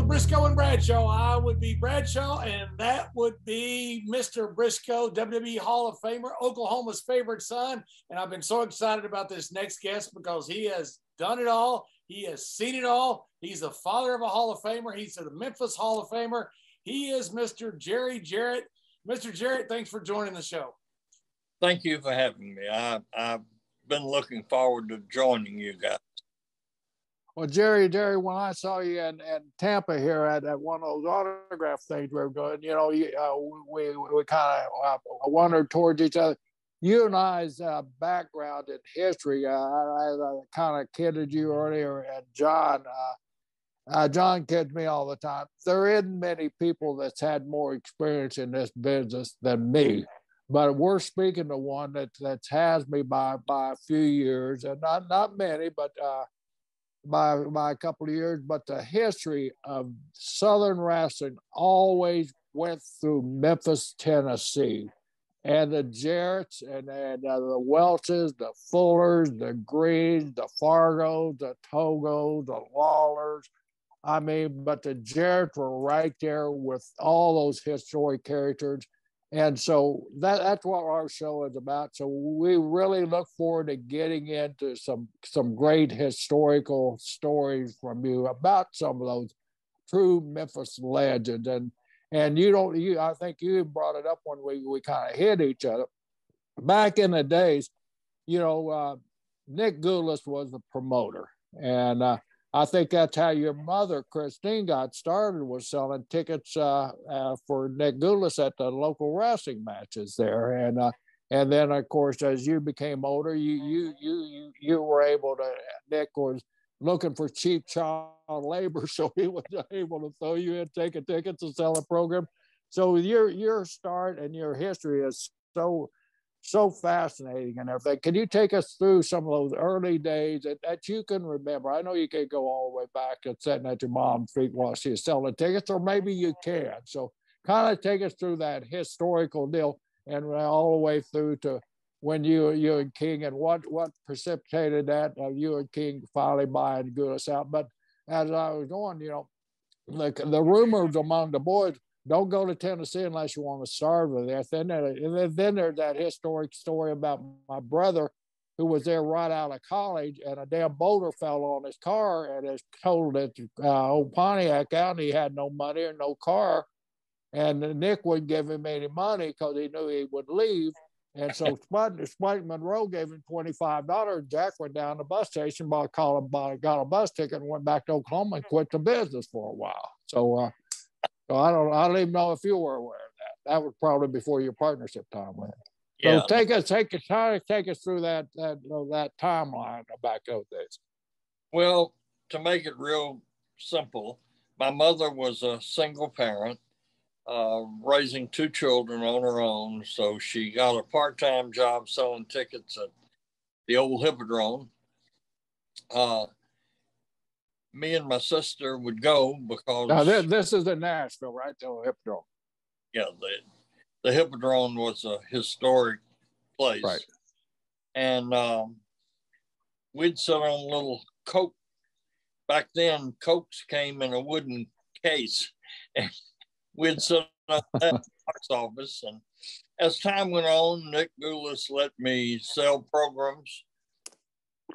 With Brisco and Bradshaw. I would be Bradshaw, and that would be Mr. Brisco, WWE Hall of Famer, Oklahoma's favorite son. And I've been so excited about this next guest because he has done it all. He has seen it all. He's the father of a Hall of Famer. He's the Memphis Hall of Famer. He is Mr. Jerry Jarrett. Mr. Jarrett, thanks for joining the show. Thank you for having me. I, I've been looking forward to joining you guys. Well, Jerry, Jerry, when I saw you in, in Tampa here at, at one of those autograph things we were doing, you know, you, uh, we, we kind of uh, wondered towards each other. You and I's uh, background in history, uh, I, I kind of kidded you earlier, and John, uh, uh, John kids me all the time. There isn't many people that's had more experience in this business than me, but we're speaking to one that that has me by by a few years, and not not many, but by by a couple of years, but the history of Southern wrestling always went through Memphis, Tennessee, and the Jarretts and, and uh, the Welches, the Fullers, the Greens, the Fargos, the Togos, the Lawlers. I mean, but the Jarretts were right there with all those historic characters and so that, that's what our show is about. So we really look forward to getting into some some great historical stories from you about some of those true Memphis legends. And and you don't you I think you brought it up when we we kind of hit each other. Back in the days, you know, uh, Nick Gulas was the promoter, and uh, I think that's how your mother, Christine, got started was selling tickets uh, uh, for Nick Gulas at the local wrestling matches there, and uh, and then of course as you became older, you you you you you were able to. Nick was looking for cheap child labor, so he was able to throw you in taking tickets and sell a program. So your your start and your history is so so fascinating and everything. Can you take us through some of those early days that, that you can remember? I know you can't go all the way back and sitting at your mom's feet while she's selling tickets, or maybe you can. So kind of take us through that historical deal and all the way through to when you you and King and what what precipitated that uh, you and King finally buying Gulas out. But as I was going, you know, the the rumors among the boys don't go to Tennessee unless you want to starve with there. Then, there, then there's that historic story about my brother who was there right out of college and a damn boulder fell on his car and is totaled it uh, old Pontiac out and he had no money or no car. And Nick wouldn't give him any money because he knew he would leave. And so Spud, Spike Monroe gave him $25. Jack went down to the bus station, bought, called him, got a bus ticket and went back to Oklahoma and quit the business for a while. So, uh, so I don't I don't even know if you were aware of that. That was probably before your partnership time went. Yeah. So take us take us try to take us through that that that timeline back those days. Well, to make it real simple, my mother was a single parent, uh, raising two children on her own. So she got a part-time job selling tickets at the old Hippodrome. Uh, me and my sister would go because now this, this is in Nashville, right? The Hippodrome. Yeah, the the Hippodrome was a historic place, right? And um, we'd sit on little coke. Back then, cokes came in a wooden case, and we'd sit on that box office. And as time went on, Nick Gulas let me sell programs.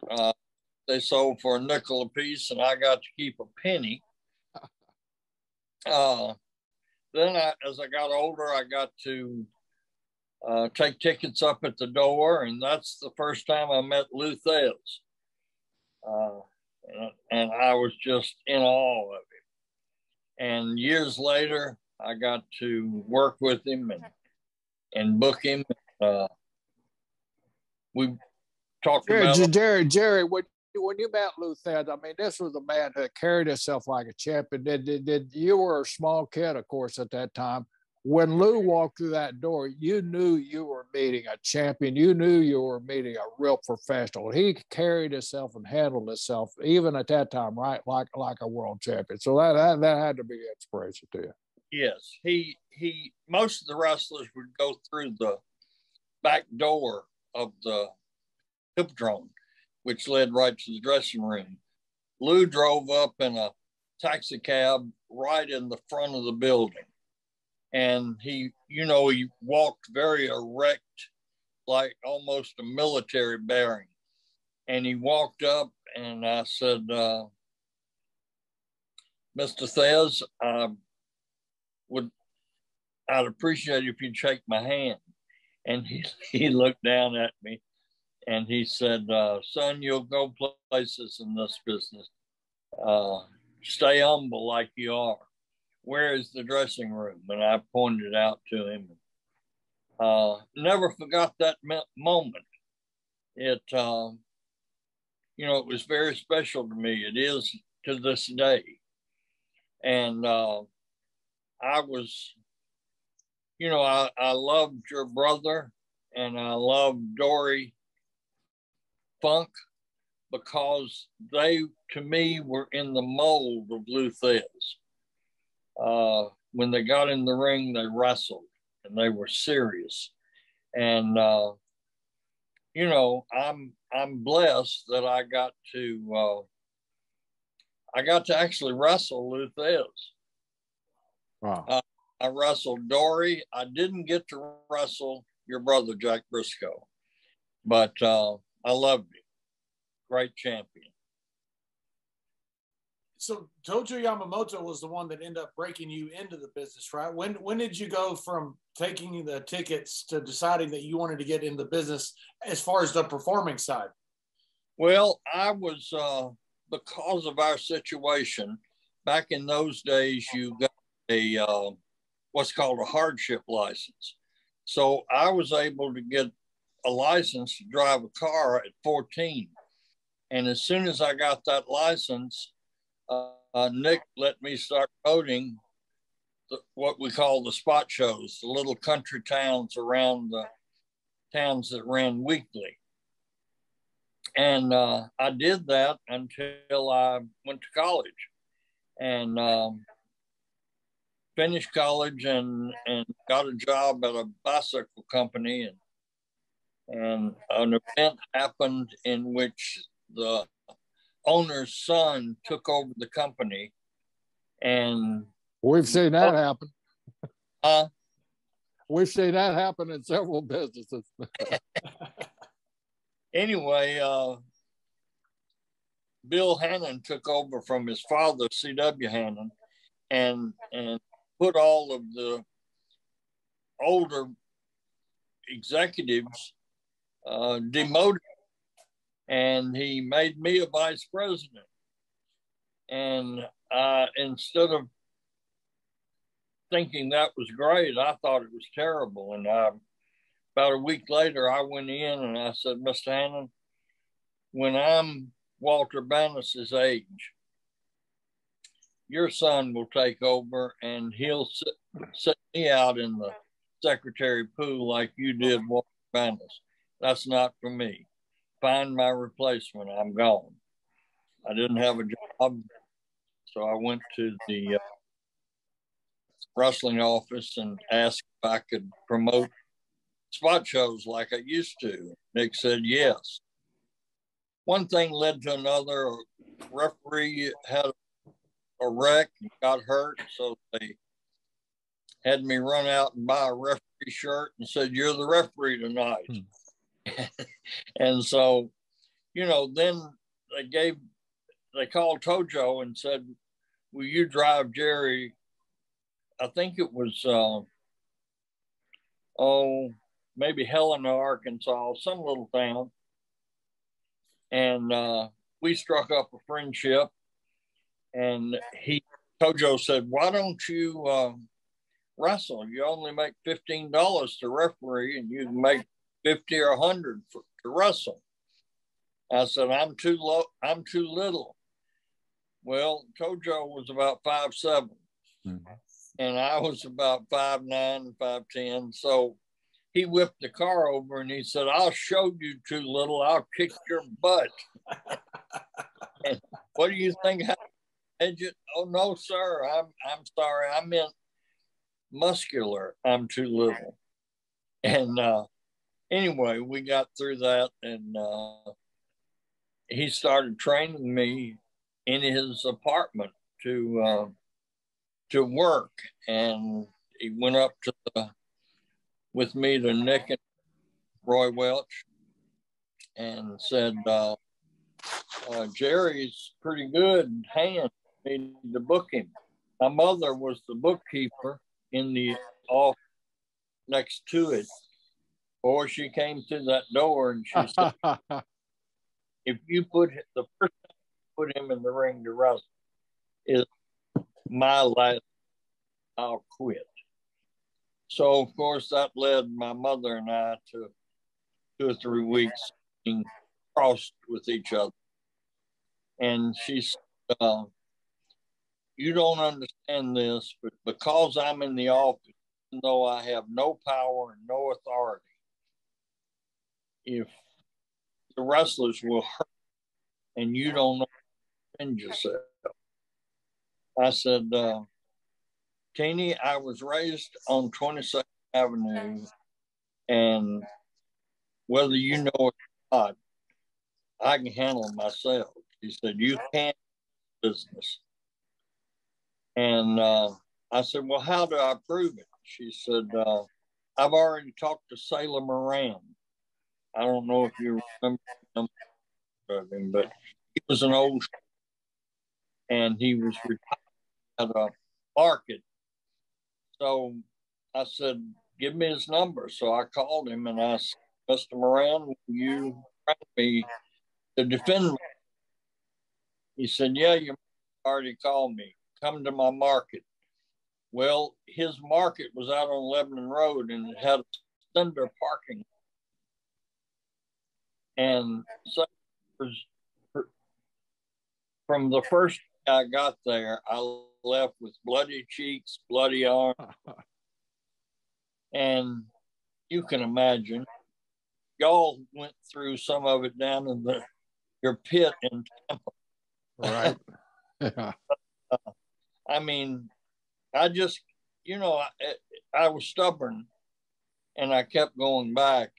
Uh, they sold for a nickel a piece, and I got to keep a penny. Uh, then, I, as I got older, I got to uh, take tickets up at the door, and that's the first time I met Lou Thesz. Uh, and, and I was just in awe of him. And years later, I got to work with him and and book him. Uh, we talked about Jerry. Jerry, what when you met Lou Thesz, I mean, this was a man who carried himself like a champion. Did, did, did you were a small kid, of course, at that time. When Lou walked through that door, you knew you were meeting a champion. You knew you were meeting a real professional. He carried himself and handled himself, even at that time, right, like like a world champion. So that that, that had to be inspiration to you. Yes, he he. Most of the wrestlers would go through the back door of the hippodrome which led right to the dressing room. Lou drove up in a taxi cab right in the front of the building. And he, you know, he walked very erect, like almost a military bearing. And he walked up and I said, uh, Mr. Thesz, I would, I'd appreciate it if you'd shake my hand. And he, he looked down at me and he said, uh, son, you'll go places in this business. Uh, stay humble like you are. Where is the dressing room? And I pointed out to him. Uh, never forgot that moment. It, uh, you know, it was very special to me. It is to this day. And uh, I was, you know, I, I loved your brother and I loved Dory Funk because they, to me, were in the mold of Lou Thesz. Uh, when they got in the ring, they wrestled and they were serious. And uh, you know, I'm I'm blessed that I got to uh, I got to actually wrestle Lou Thesz. Wow. Uh, I wrestled Dory. I didn't get to wrestle your brother Jack Brisco, but uh, I loved him. Great champion. So Tojo Yamamoto was the one that ended up breaking you into the business, right? When when did you go from taking the tickets to deciding that you wanted to get in the business as far as the performing side? Well, I was uh, because of our situation back in those days. You got a uh, what's called a hardship license, so I was able to get a license to drive a car at 14. And as soon as I got that license, uh, uh, Nick let me start coding the, what we call the spot shows, the little country towns around the towns that ran weekly. And uh, I did that until I went to college and um, finished college and, and got a job at a bicycle company. And, and an event happened in which the owner's son took over the company and we've seen that happen. Uh, we've seen that happen in several businesses. Anyway uh, bill hannon took over from his father cw hannon and and put all of the older executives uh, demoted and he made me a vice president. And uh, instead of thinking that was great, I thought it was terrible. And about a week later, I went in and I said, Mr. Hannon, when I'm Walter Bannis's age, your son will take over and he'll sit, set me out in the secretary pool like you did Walter Bannis. That's not for me find my replacement. I'm gone. I didn't have a job, so I went to the uh, wrestling office and asked if I could promote spot shows like I used to. Nick said yes. One thing led to another. A referee had a wreck and got hurt, so they had me run out and buy a referee shirt and said, "You're the referee tonight." Hmm. and so, you know, then they gave, they called Tojo and said, Will you drive Jerry? I think it was, uh, oh, maybe Helena, Arkansas, some little town. And uh, we struck up a friendship. And he, Tojo said, Why don't you uh, wrestle? You only make $15 to referee and you make 50 or 100 for, to wrestle. I said, I'm too low, I'm too little. Well, Tojo was about five seven, mm-hmm. and I was about five nine, five ten. So he whipped the car over and he said, I'll show you too little, I'll kick your butt. and what do you think Edget? Oh no, sir. I'm I'm sorry. I meant muscular. I'm too little. And uh, anyway, we got through that, and uh, he started training me in his apartment to uh, to work, and he went up to the, with me to Nick and Roy Welch, and said, uh, uh, "Jerry's pretty good hand. Need to book him." My mother was the bookkeeper in the office next to it. Or she came through that door and she said, if you put the first time you put him in the ring to wrestle is my last, I'll quit. So of course that led my mother and I to two or three weeks being crossed with each other. And she said, uh, you don't understand this, but because I'm in the office, even though I have no power and no authority, if the wrestlers will hurt and you don't know defend yourself. I said, uh, Teeny, I was raised on 22nd Avenue, and whether you know it or not, I can handle myself. He said, You can't business. And uh, I said, Well, how do I prove it? She said, uh, I've already talked to Sailor Moran. I don't know if you remember him, but he was an old and he was retired at a market. So I said, Give me his number. So I called him and I said, Mr. Moran, will you try me to defend? He said, Yeah, you already called me come to my market. Well, his market was out on Lebanon Road and it had a thunder parking. And so from the first I got there, I left with bloody cheeks, bloody arms. and you can imagine, y'all went through some of it down in the your pit in Tampa. Right. yeah. I mean, I just, you know, I, I was stubborn and I kept going back.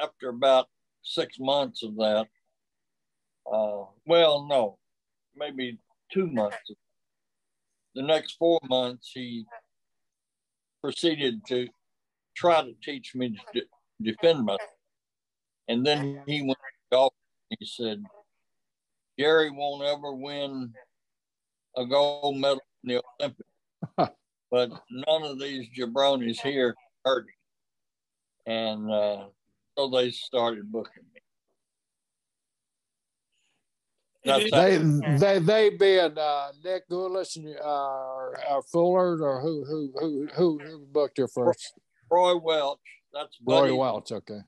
After about six months of that, uh, well, no, maybe two months. The next four months, he proceeded to try to teach me to defend myself. And then he went off. He said, Jerry won't ever win a gold medal in the Olympics. but none of these jabronis here hurt him. And uh, so they started booking me. That's they, they, they being uh, Nick Gulas and uh, Fuller, or who, who, who, who, who booked you first? Roy Welch. That's Buddy. Roy Welch. Okay.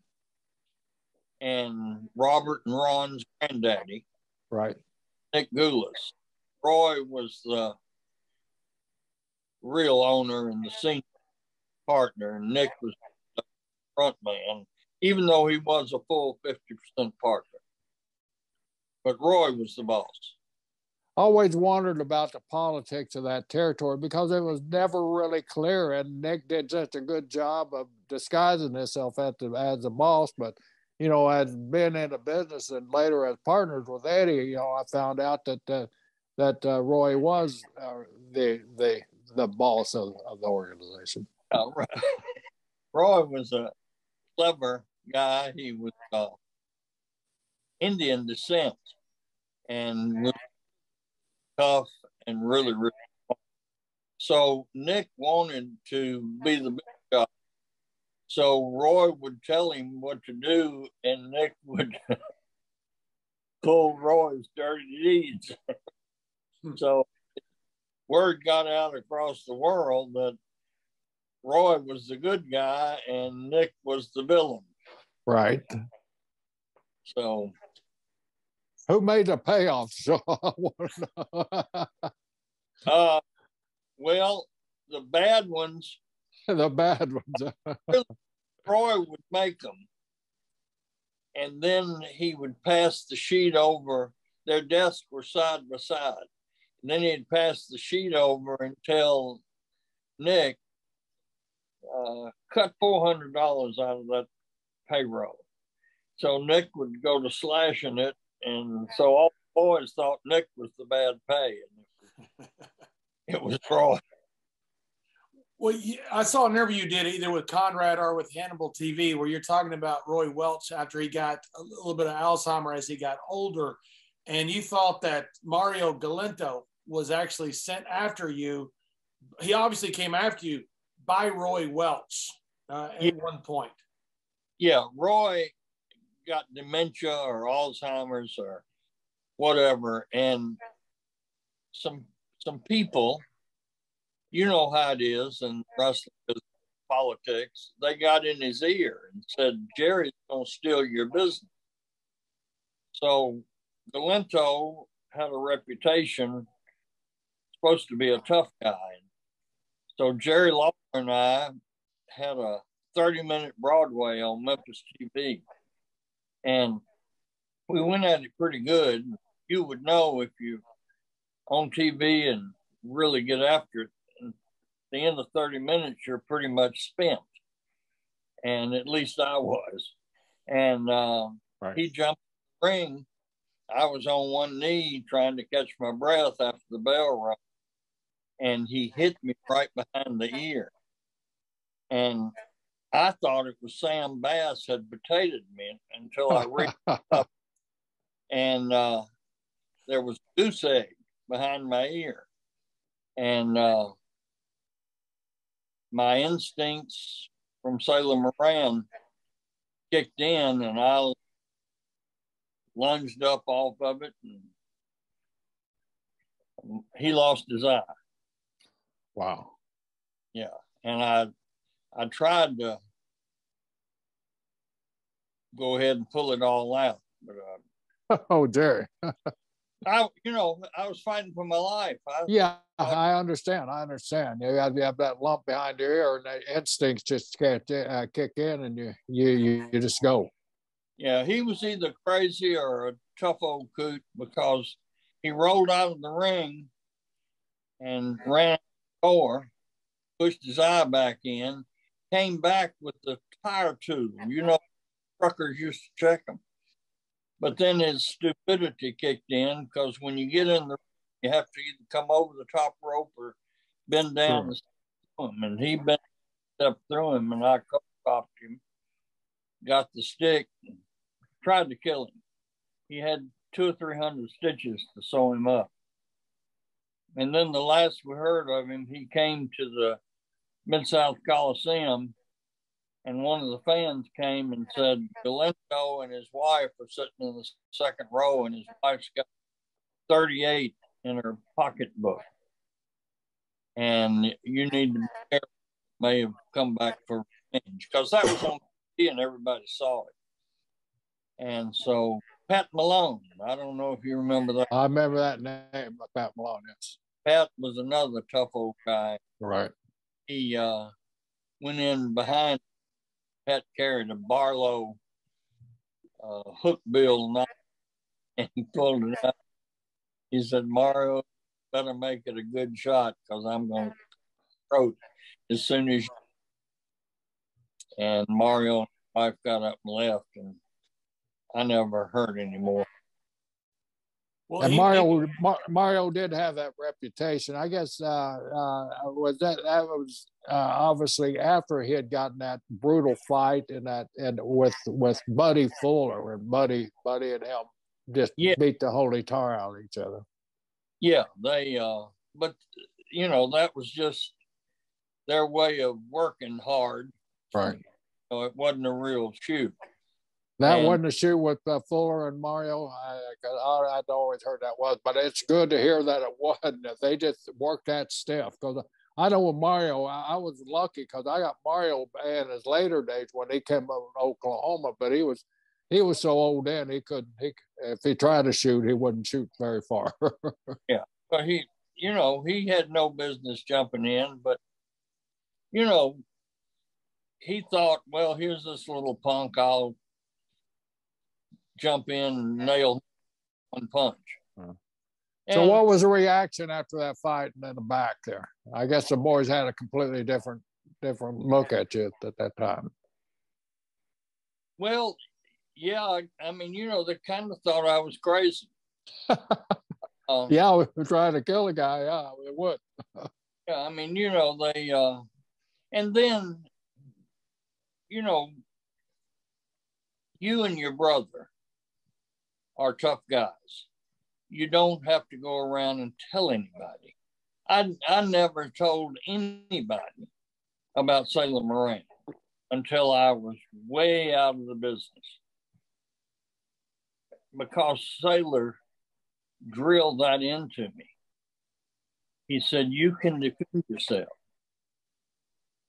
And Robert and Ron's granddaddy. Right. Nick Gulas. Roy was the real owner and the senior partner, and Nick was the front man, even though he was a full 50% partner. But Roy was the boss. Always wondered about the politics of that territory because it was never really clear, and Nick did such a good job of disguising himself as the, as the boss. But you know, as being in the business and later as partners with Eddie, you know, I found out that uh, that uh, Roy was uh, the the the boss of, of the organization. Oh, right. Roy was a clever guy. He was uh, Indian descent and tough and really, really. So Nick wanted to be the big guy. So Roy would tell him what to do, and Nick would pull Roy's dirty deeds. so word got out across the world that Roy was the good guy and Nick was the villain. Right. So who made the payoff? So i want to uh, well, the bad ones. the bad ones. Roy would make them. And then he would pass the sheet over. Their desks were side by side. And then he'd pass the sheet over and tell Nick, uh, cut $400 out of that payroll. So Nick would go to slashing it. And so all the boys thought Nick was the bad pay. it was Roy. Well, I saw an interview you did either with Conrad or with Hannibal TV where you're talking about Roy Welch after he got a little bit of Alzheimer as he got older. And you thought that Mario Galento was actually sent after you. He obviously came after you by Roy Welch uh, at yeah. one point. Yeah, Roy got dementia or Alzheimer's or whatever, and some some people, you know how it is, and wrestling politics. They got in his ear and said, "Jerry's gonna steal your business." So Galento had a reputation, supposed to be a tough guy. So Jerry Lawler and I had a 30 minute Broadway on Memphis TV. And we went at it pretty good. You would know if you on TV and really get after it. And At the end of 30 minutes, you're pretty much spent. And at least I was. And uh, right. he jumped the ring. I was on one knee trying to catch my breath after the bell rang. And he hit me right behind the ear. And I thought it was Sam Bass had potatoed me until I reached up and uh, there was goose egg behind my ear. And uh, my instincts from Sailor Moran kicked in and I lunged up off of it and he lost his eye. Wow. Yeah. And I I tried to go ahead and pull it all out. But uh, oh, Jerry. I, you know, I was fighting for my life. I, yeah, I, I, understand. I understand. You have, you have that lump behind your ear, and the instincts just get, uh, kick in, and you, you, you you just go. Yeah, he was either crazy or a tough old coot because he rolled out of the ring and ran door, pushed his eye back in, came back with the tire tube. You know, truckers used to check them. But then his stupidity kicked in because when you get in the, you have to either come over the top rope or bend down sure. him. And he bent up through him, and I caught him, got the stick, tried to kill him. He had two or three hundred stitches to sew him up. And then the last we heard of him, he came to the Mid South Coliseum and one of the fans came and said Galento and his wife are sitting in the second row, and his wife's got 38 in her pocketbook. And you need to be may have come back for revenge because that was on TV and everybody saw it. And so Pat Malone, I don't know if you remember that. I remember that name, Pat Malone. Yes. Pat was another tough old guy. Right. He uh, went in behind Pat carried a Barlow uh, hook bill knife and he pulled it out. He said, Mario, better make it a good shot because I'm going to throw it as soon as you. And Mario and his wife got up and left, and I never heard anymore. Well, and he, Mario he, Mario did have that reputation. I guess uh, uh, was that that was uh, obviously after he had gotten that brutal fight and that and with with Buddy Fuller and Buddy Buddy and him just yeah. beat the holy tar out of each other. Yeah, they. uh But you know that was just their way of working hard. Right. So it wasn't a real shoot. That and, wasn't a shoot with uh, Fuller and Mario. I, I, would always heard that was, but it's good to hear that it wasn't. They just worked that stiff because I know with Mario, I, I was lucky because I got Mario in his later days when he came up in Oklahoma, but he was he was so old then he couldn't. He if he tried to shoot, he wouldn't shoot very far. yeah, but he, you know, he had no business jumping in, but you know, he thought, well, here's this little punk. I'll jump in and nail one punch. So what was the reaction after that fight and in the back there? I guess the boys had a completely different different look at you at that time. Well, yeah, I, I mean, you know, they kind of thought I was crazy. Uh, yeah, we're trying to kill a guy. Yeah, it would. yeah, I mean, you know, they, uh, and then, you know, you and your brother are tough guys. You don't have to go around and tell anybody. I, I never told anybody about Sailor Moran until I was way out of the business. Because Sailor drilled that into me. He said, You can defend yourself,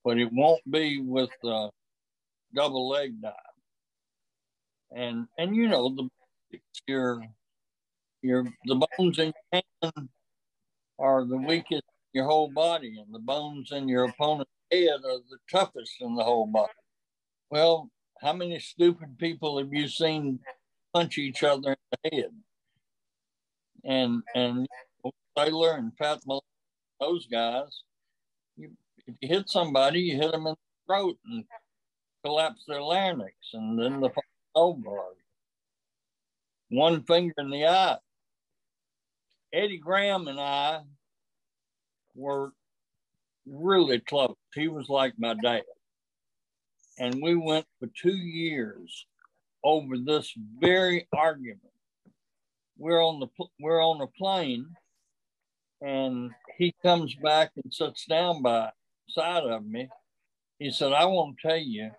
but it won't be with a double leg dive. And and you know the your your the bones in your hand are the weakest in your whole body, and the bones in your opponent's head are the toughest in the whole body. Well, how many stupid people have you seen punch each other in the head? And and Sailor and Pat Malone, those guys, you, if you hit somebody, you hit them in the throat and collapse their larynx, and then the over. One finger in the eye. Eddie Graham and I were really close. He was like my dad. And we went for two years over this very argument. We're on the we're on a plane, and he comes back and sits down by side of me. He said, "I want to tell you,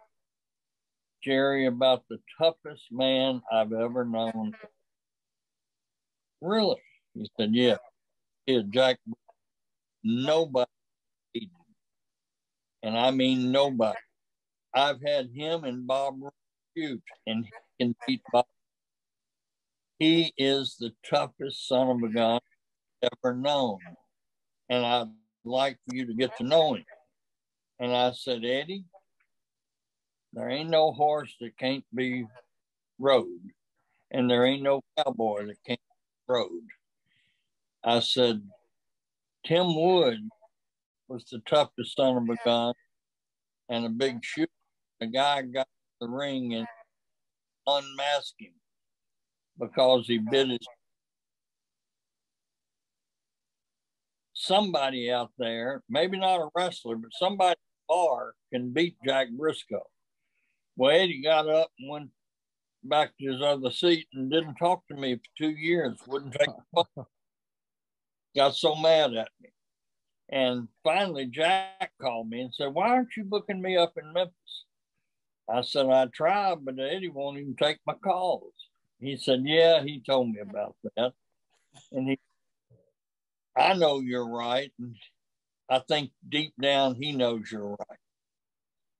Jerry, about the toughest man I've ever known." Really? He said, "Yeah." He had Jack. Nobody and I mean nobody. I've had him and Bob shoot, and he can beat Bob. He is the toughest son of a gun ever known, and I'd like for you to get to know him. And I said, Eddie, there ain't no horse that can't be rode, and there ain't no cowboy that can't be rode. I said, Tim Wood was the toughest son of a gun and a big shoot. The guy got the ring and unmasked him because he bit his. Somebody out there, maybe not a wrestler, but somebody bar can beat Jack Brisco. Well, Eddie got up and went back to his other seat and didn't talk to me for two years. Wouldn't take the phone. Got so mad at me. And finally, Jack called me and said, Why aren't you booking me up in Memphis? I said, I tried, but Eddie won't even take my calls. He said, Yeah, he told me about that. And he, I know you're right. And I think deep down he knows you're right.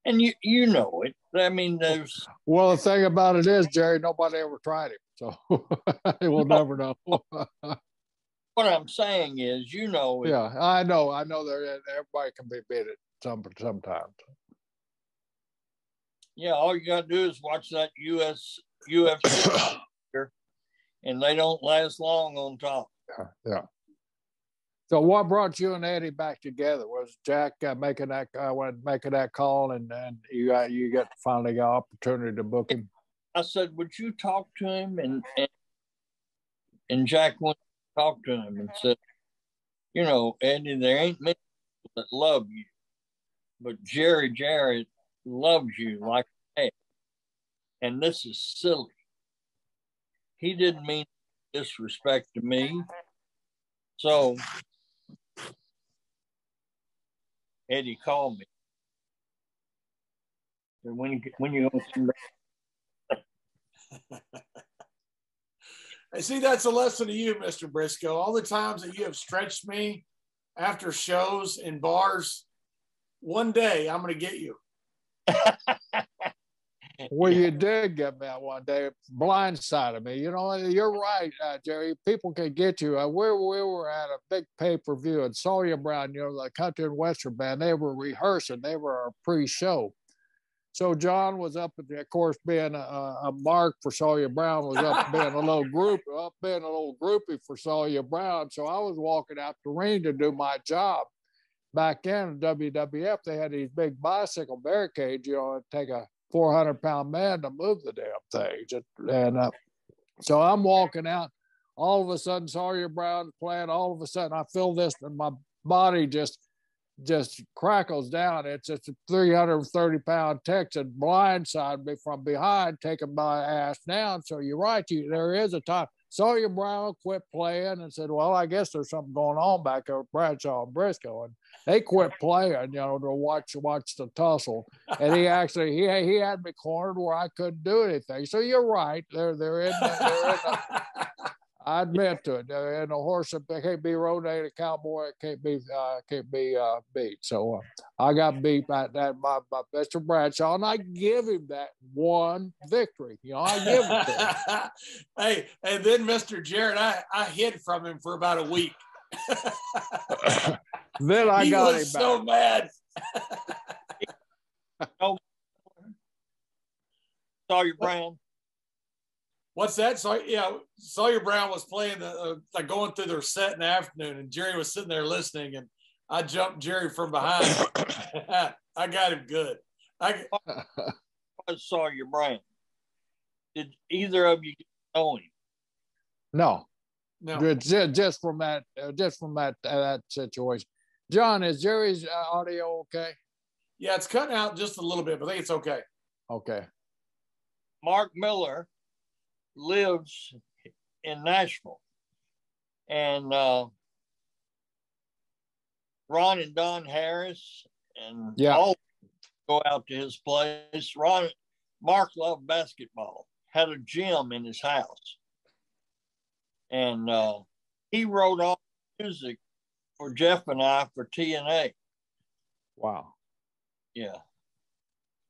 And you, you know it. I mean, there's. Well, the thing about it is, Jerry, nobody ever tried it. So we'll never know. what I'm saying is, you know. Yeah, I know. I know that everybody can be beat it some sometimes. Yeah, all you got to do is watch that US UFC, and they don't last long on top. Yeah, yeah. So, what brought you and Eddie back together? Was Jack uh, making that uh, making that call, and and you got you got finally got opportunity to book him? I said, "Would you talk to him?" And and, and Jack went talked to him and said, you know, Eddie, there ain't many that love you, but Jerry Jarrett loves you like that. And this is silly. He didn't mean disrespect to me. So Eddie called me. And when when you gonna come back? I see that's a lesson to you, Mr. Brisco. All the times that you have stretched me after shows and bars, one day I'm going to get you. well, you did get me out one day, blindsided me. You know, you're right, uh, Jerry. People can get you. Uh, we, we were at a big pay per view, and Sawyer Brown, you know, the country and western band, they were rehearsing. They were our pre show. So John was up, at the, of course, being a, a mark for Sawyer Brown was up being a little group, up being a little groupie for Sawyer Brown. So I was walking out the ring to do my job. Back in WWF, they had these big bicycle barricades. You know, take a 400 pound man to move the damn things. And uh, so I'm walking out. all of a sudden Sawyer Brown playing. All of a sudden, I feel this, and my body just just crackles down. It's just a 330 pound Texan blindside me from behind, taking my ass down. So you're right. You, there is a time. Sawyer Brown quit playing and said, "Well, I guess there's something going on back with Bradshaw and Brisco." And they quit playing, you know, to watch watch the tussle. And he actually he he had me cornered where I couldn't do anything. So you're right. They're they're in. They're in the, I admit to it. Uh, and a horse that can't be rode ain't a cowboy. It can't be uh, can't be uh, beat. So uh, I got beat by that by, by Mr. Bradshaw, and I give him that one victory. You know, I give him. hey, and then Mr. Jarrett, I I hid from him for about a week. then I he got was him so mad. Sawyer Brown. What's that? So yeah, Sawyer Brown was playing the uh, like going through their set in the afternoon, and Jerry was sitting there listening, and I jumped Jerry from behind. I got him good. I saw your Brown. Did either of you know him? No, no. Just, just from that, uh, just from that uh, that situation. John, is Jerry's uh, audio okay? Yeah, it's cutting out just a little bit, but I think it's okay. Okay. Mark Miller lives in Nashville. And uh, Ron and Don Harris and yeah. all go out to his place. Ron, Mark loved basketball, had a gym in his house. And uh, he wrote all music for Jeff and I for TNA. Wow. Yeah.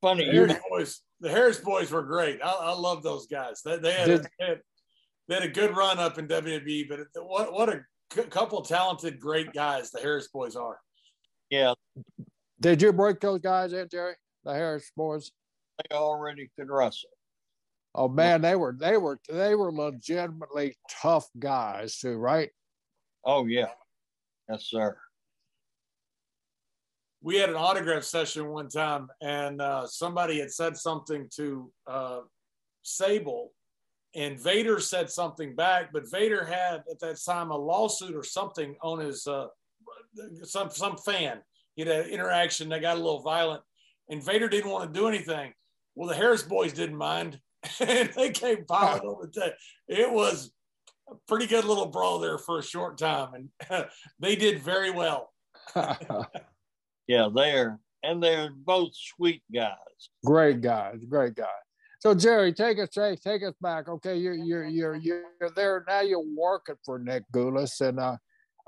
Funny. The Harris boys, the Harris boys were great. I, I love those guys. They, they, had, Did, they, had, they had a good run up in WWE, but what what a couple talented, great guys the Harris boys are. Yeah. Did you break those guys in, Jerry? The Harris boys? They already could wrestle. Oh man, they were they were they were legitimately tough guys too, right? Oh yeah. Yes, sir we had an autograph session one time, and uh, somebody had said something to uh, Sable, and Vader said something back, but Vader had at that time a lawsuit or something on his uh, some some fan. He had an interaction that got a little violent, and Vader didn't want to do anything. Well, the Harris boys didn't mind, and they came piling over the It was a pretty good little brawl there for a short time, and they did very well. yeah, they're and they're both sweet guys. Great guys, great guys. So Jerry, take us take, take us back. Okay, you're you're you're you're there now. You're working for Nick Gulas, and uh,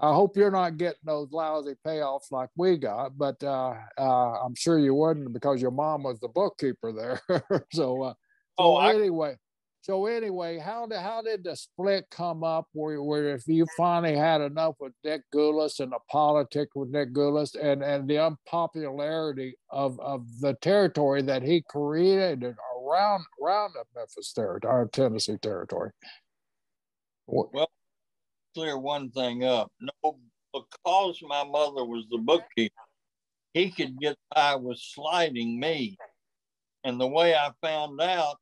I hope you're not getting those lousy payoffs like we got. But uh, uh, I'm sure you wouldn't because your mom was the bookkeeper there. so, uh, so oh, anyway, so anyway, how did how did the split come up? Where, where if you finally had enough with Nick Gulas and the politics with Nick Gulas and and the unpopularity of of the territory that he created around around the Memphis territory, uh, Tennessee territory. Well, clear one thing up. No, because my mother was the bookkeeper, he could get by with sliding me, and the way I found out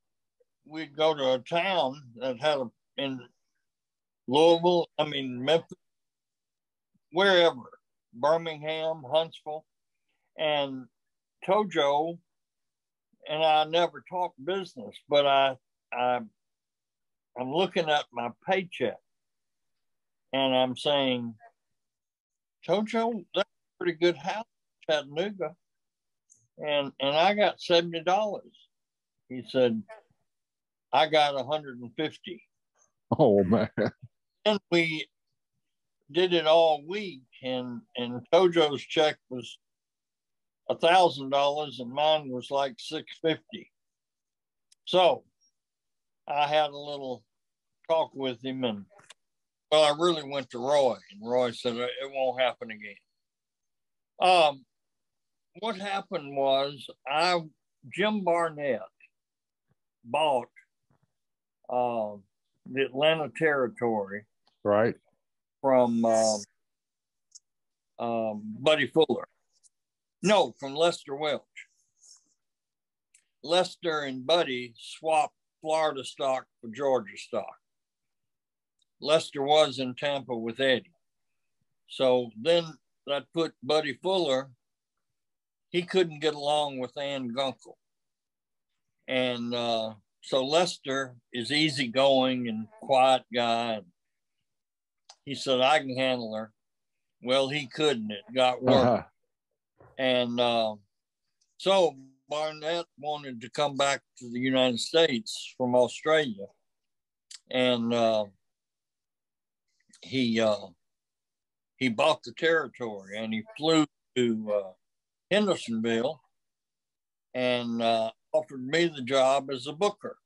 we'd go to a town that had a in Louisville, I mean Memphis, wherever, Birmingham, Huntsville, and Tojo, and I never talked business, but I I I'm looking at my paycheck and I'm saying, Tojo, that's a pretty good house, Chattanooga. And and I got seventy dollars. He said, I got 150. Oh man. And we did it all week and and Tojo's check was a thousand dollars and mine was like six fifty. So I had a little talk with him and well I really went to Roy and Roy said it won't happen again. Um what happened was I Jim Barnett bought uh, the Atlanta territory, right, from uh, um, Buddy Fuller. No, from Lester Welch. Lester and Buddy swapped Florida stock for Georgia stock. Lester was in Tampa with Eddie. So then that put Buddy Fuller, he couldn't get along with Ann Gunkel. And uh, so Lester is easygoing and quiet guy. He said, I can handle her. Well, he couldn't. It got worse. Uh-huh. And uh, so Barnett wanted to come back to the United States from Australia. And uh, he uh, he bought the territory and he flew to uh, Hendersonville and uh, offered me the job as a booker.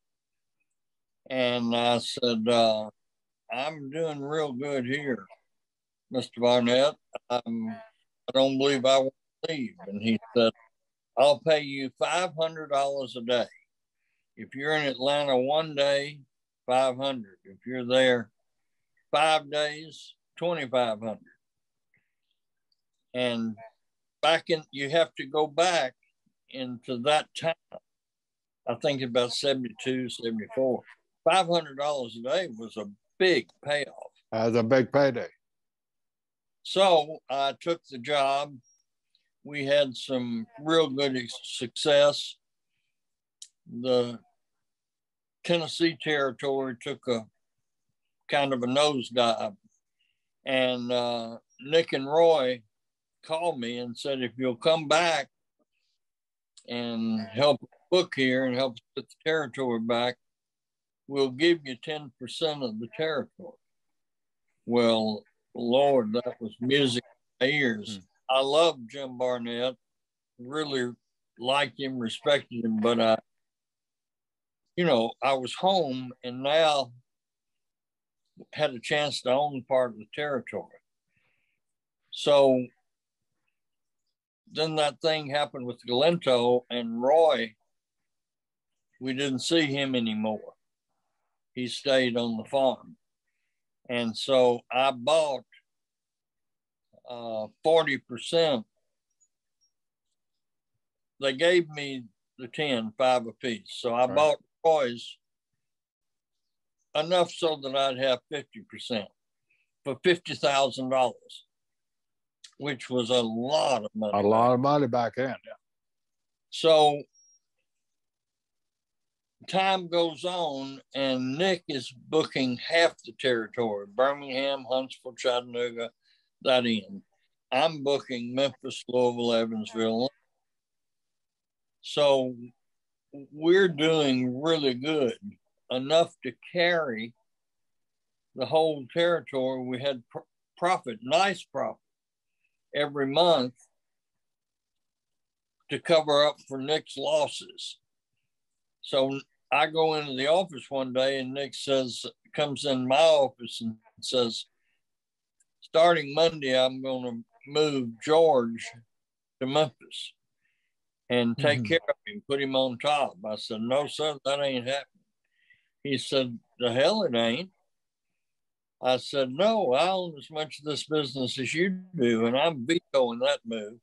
And I said, uh, I'm doing real good here, Mr. Barnett. Um, I don't believe I will leave. And he said, I'll pay you $500 a day. If you're in Atlanta one day, 500. If you're there five days, 2,500. And back in, you have to go back into that time. I think about 72, 74. $500 a day was a big payoff. That was a big payday. So I took the job. We had some real good success. The Tennessee territory took a kind of a nosedive. And uh, Nick and Roy called me and said, if you'll come back and help book here and help put the territory back, we'll give you 10% of the territory. Well, Lord, that was music to my ears. Mm. I love Jim Barnett, really liked him, respected him, but I, you know, I was home and now had a chance to own part of the territory. So then that thing happened with Galento and Roy. We didn't see him anymore. He stayed on the farm. And so I bought uh, 40%. They gave me the 10, five apiece. So I right. bought Roy's enough so that I'd have 50% for $50,000, which was a lot of money. A lot of money back then, yeah. So time goes on and Nick is booking half the territory Birmingham, Huntsville, Chattanooga, that end. I'm booking Memphis, Louisville, Evansville. So we're doing really good enough to carry the whole territory. We had pr- profit, nice profit every month to cover up for Nick's losses. So I go into the office one day and Nick says, comes in my office and says, starting Monday, I'm going to move George to Memphis and take mm-hmm. care of him, put him on top. I said, no, sir, that ain't happening. He said, The hell it ain't. I said, No, I own as much of this business as you do, and I'm vetoing that move.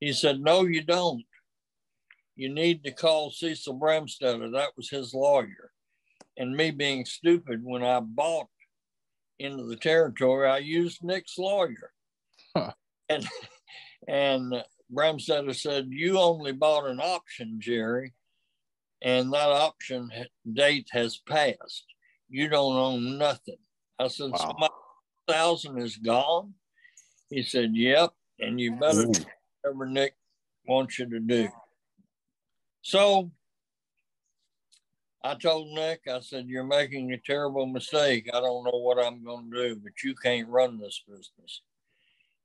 He said, No, you don't. You need to call Cecil Bramstetter. That was his lawyer. And me being stupid, when I bought into the territory, I used Nick's lawyer. Huh. And and Bramstetter said, You only bought an option, Jerry and that option date has passed. You don't own nothing. I said, wow. so my thousand is gone. He said, Yep, and you better do whatever Nick wants you to do. So I told Nick, I said, You're making a terrible mistake. I don't know what I'm going to do, but you can't run this business.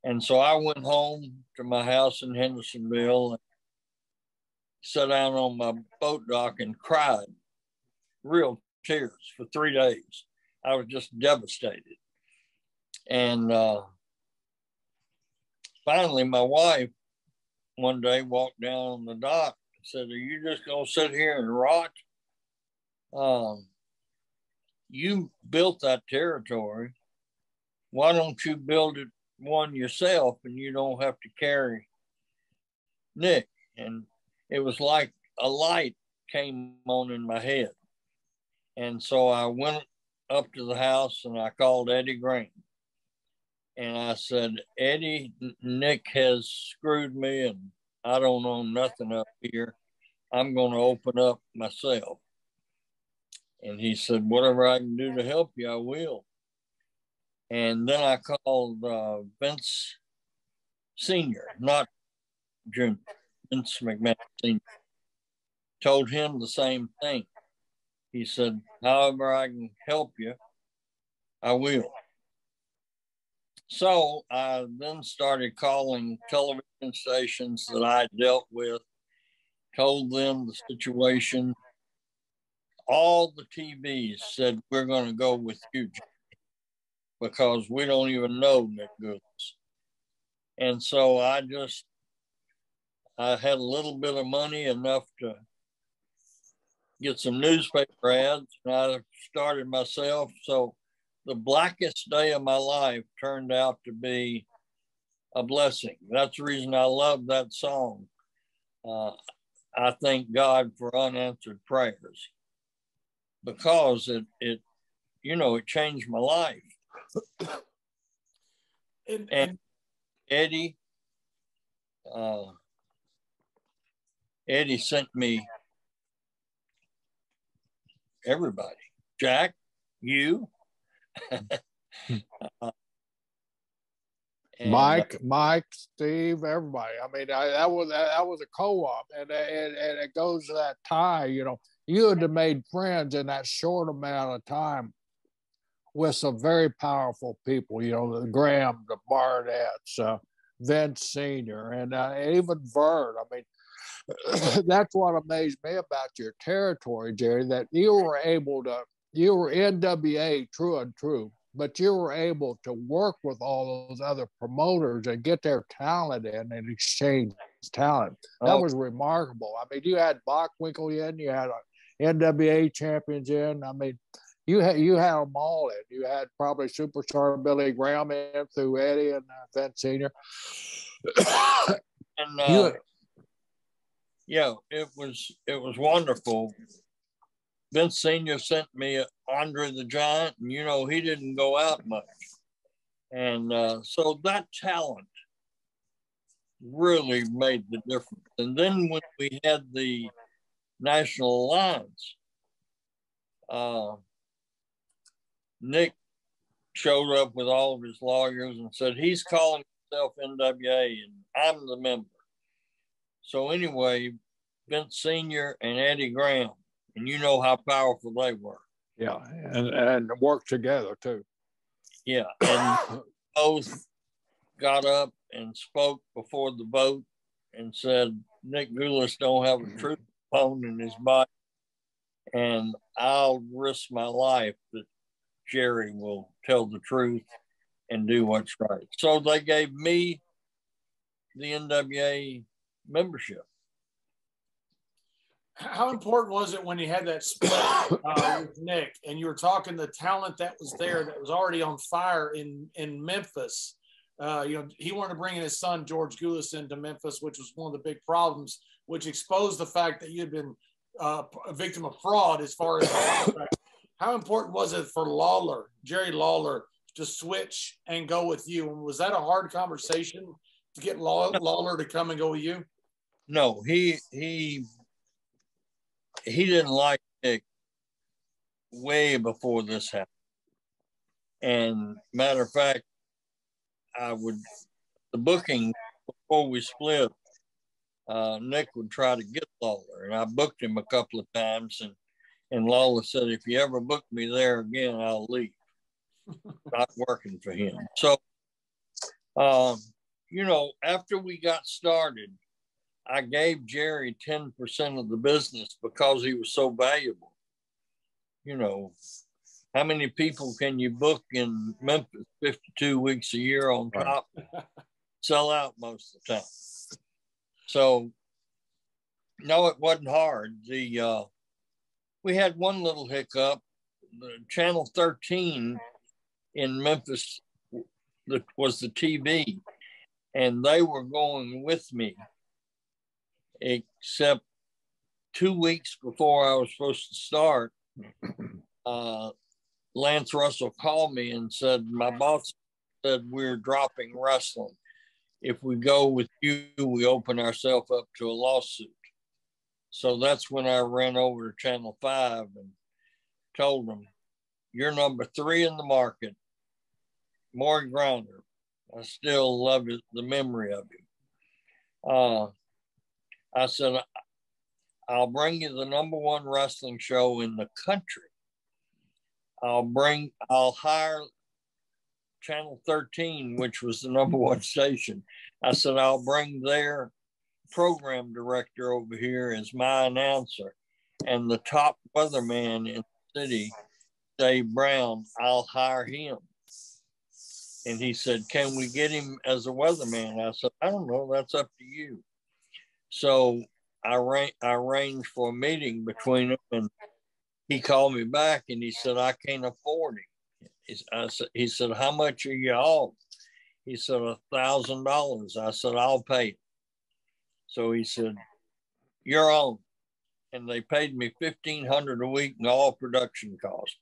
And so I went home to my house in Hendersonville and sat down on my boat dock and cried real tears for three days. I was just devastated. And uh, finally, my wife one day walked down on the dock said, Are you just going to sit here and rot? Um, you built that territory. Why don't you build it one yourself and you don't have to carry Nick? And it was like a light came on in my head. And so I went up to the house and I called Eddie Green. And I said, Eddie, Nick has screwed me and I don't own nothing up here. I'm going to open up myself. And he said, Whatever I can do to help you, I will. And then I called uh, Vince Sr., not Junior, Vince McMahon Sr. Told him the same thing. He said, However, I can help you, I will. So I then started calling television stations that I dealt with, told them the situation. All the TVs said, We're going to go with you because we don't even know Nick Gulas. And so I just, I had a little bit of money enough to get some newspaper ads, and I started myself. So the blackest day of my life turned out to be a blessing. That's the reason I love that song. Uh, I thank God for unanswered prayers because it, it, you know, it changed my life. and, and Eddie, uh, Eddie sent me everybody. Jack, you, uh, Mike, Mike, Steve, everybody. I mean, I, that was that, was a co-op, and, and and it goes to that tie. You know, you had to made friends in that short amount of time with some very powerful people. You know, the Graham, the Barnetts, uh, Vince Senior, and uh, even Verne. I mean, that's what amazed me about your territory, Jerry, that you were able to, you were NWA true and true, but you were able to work with all those other promoters and get their talent in and exchange talent. That oh. was remarkable. I mean, you had Bockwinkel in, you had NWA champions in. I mean, you had you had them all in. You had probably superstar Billy Graham in through Eddie and uh, Vince Senior. and uh, yeah, it was it was wonderful. Vince Senior sent me Andre the Giant, and you know he didn't go out much, and uh, so that talent really made the difference. And then when we had the National Alliance, uh, Nick showed up with all of his lawyers and said he's calling himself NWA, and I'm the member. So anyway, Vince Senior and Eddie Graham, and you know how powerful they were. Yeah, and and work together too. Yeah, and both got up and spoke before the vote and said Nick Gulas don't have a truth bone in his body, and I'll risk my life that Jerry will tell the truth and do what's right. So they gave me the NWA membership. How important was it when you had that split uh, with Nick and you were talking the talent that was there that was already on fire in in Memphis? Uh, you know, he wanted to bring in his son George Gulas into Memphis, which was one of the big problems, which exposed the fact that you had been uh, a victim of fraud as far as how important was it for Lawler, Jerry Lawler, to switch and go with you? And was that a hard conversation to get Lawler to come and go with you? No, he he he didn't like Nick way before this happened. And matter of fact, I would the booking before we split. Uh, Nick would try to get Lawler, and I booked him a couple of times, and and Lawler said, "If you ever book me there again, I'll leave." Not working for him. So, um, you know, after we got started, I gave Jerry 10% of the business because he was so valuable. You know, how many people can you book in Memphis 52 weeks a year on top? Right. Sell out most of the time. So, no, it wasn't hard. The uh, we had one little hiccup. The channel 13 in Memphis was the TV, and they were going with me except two weeks before I was supposed to start, uh, Lance Russell called me and said, My boss said we're dropping wrestling. If we go with you, we open ourselves up to a lawsuit. So that's when I ran over to Channel 5 and told them, You're number three in the market. Maury Grounder. I still love it, the memory of him. Uh, I said, I'll bring you the number one wrestling show in the country. I'll bring, I'll hire Channel 13, which was the number one station. I said, I'll bring their program director over here as my announcer. And the top weatherman in the city, Dave Brown, I'll hire him. And he said, Can we get him as a weatherman? I said, I don't know. That's up to you. So I, ran, I arranged for a meeting between them and he called me back and he said, I can't afford him. He, I said, he said, How much are you off? He said, A thousand dollars. I said, I'll pay it. So he said, You're on. And they paid me fifteen hundred a week and all production cost.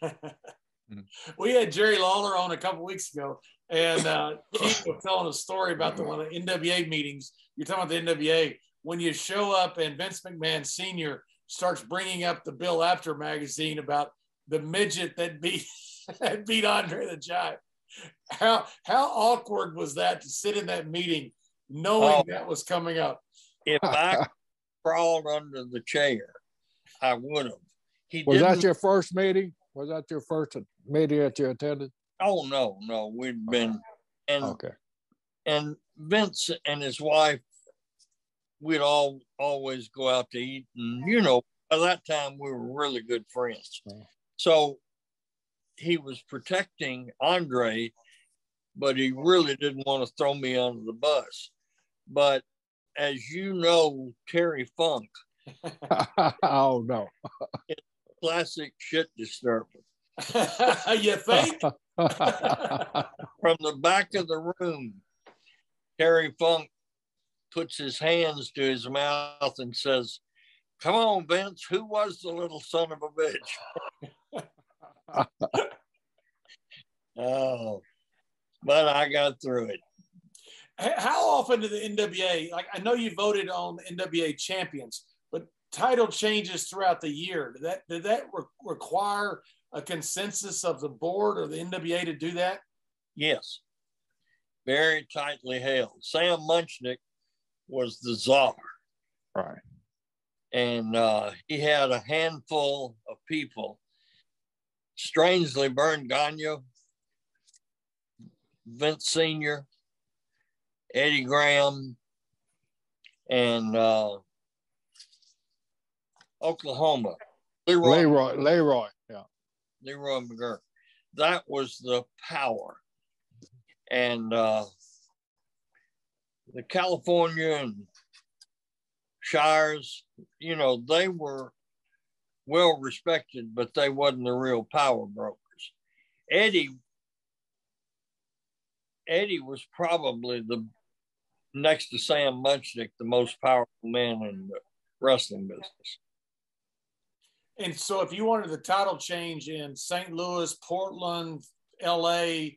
we had Jerry Lawler on a couple weeks ago, and uh, Keith was telling a story about the one of the NWA meetings. You're talking about the NWA when you show up and Vince McMahon Senior starts bringing up the Bill Apter magazine about the midget that beat that beat Andre the Giant. How how awkward was that to sit in that meeting knowing oh, that was coming up? If I crawled under the chair, I would have. He was that your first meeting? Was that your first meeting that you attended? Oh no, no, we'd oh, been and okay. And Vince and his wife, we'd all always go out to eat, and you know, by that time we were really good friends. So he was protecting Andre, but he really didn't want to throw me under the bus. But as you know, Terry Funk. oh no. classic shit disturber. you think? From the back of the room, Terry Funk puts his hands to his mouth and says, Come on, Vince, who was the little son of a bitch? oh, but I got through it. How often do the NWA, like I know you voted on NWA champions, but title changes throughout the year. Did that, did that re- require a consensus of the board or the NWA to do that? Yes, very tightly held. Sam Muchnick was the czar. Right. And uh, he had a handful of people. Strangely, Verne Gagne, Vince Sr., Eddie Graham, and uh, Oklahoma. Leroy, Leroy, Leroy, yeah. Leroy McGurk. That was the power. And uh, the California and Shires, you know, they were well respected, but they wasn't the real power brokers. Eddie Eddie was probably the next to Sam Muchnick, the most powerful man in the wrestling business. And so, if you wanted the title change in St. Louis, Portland, LA,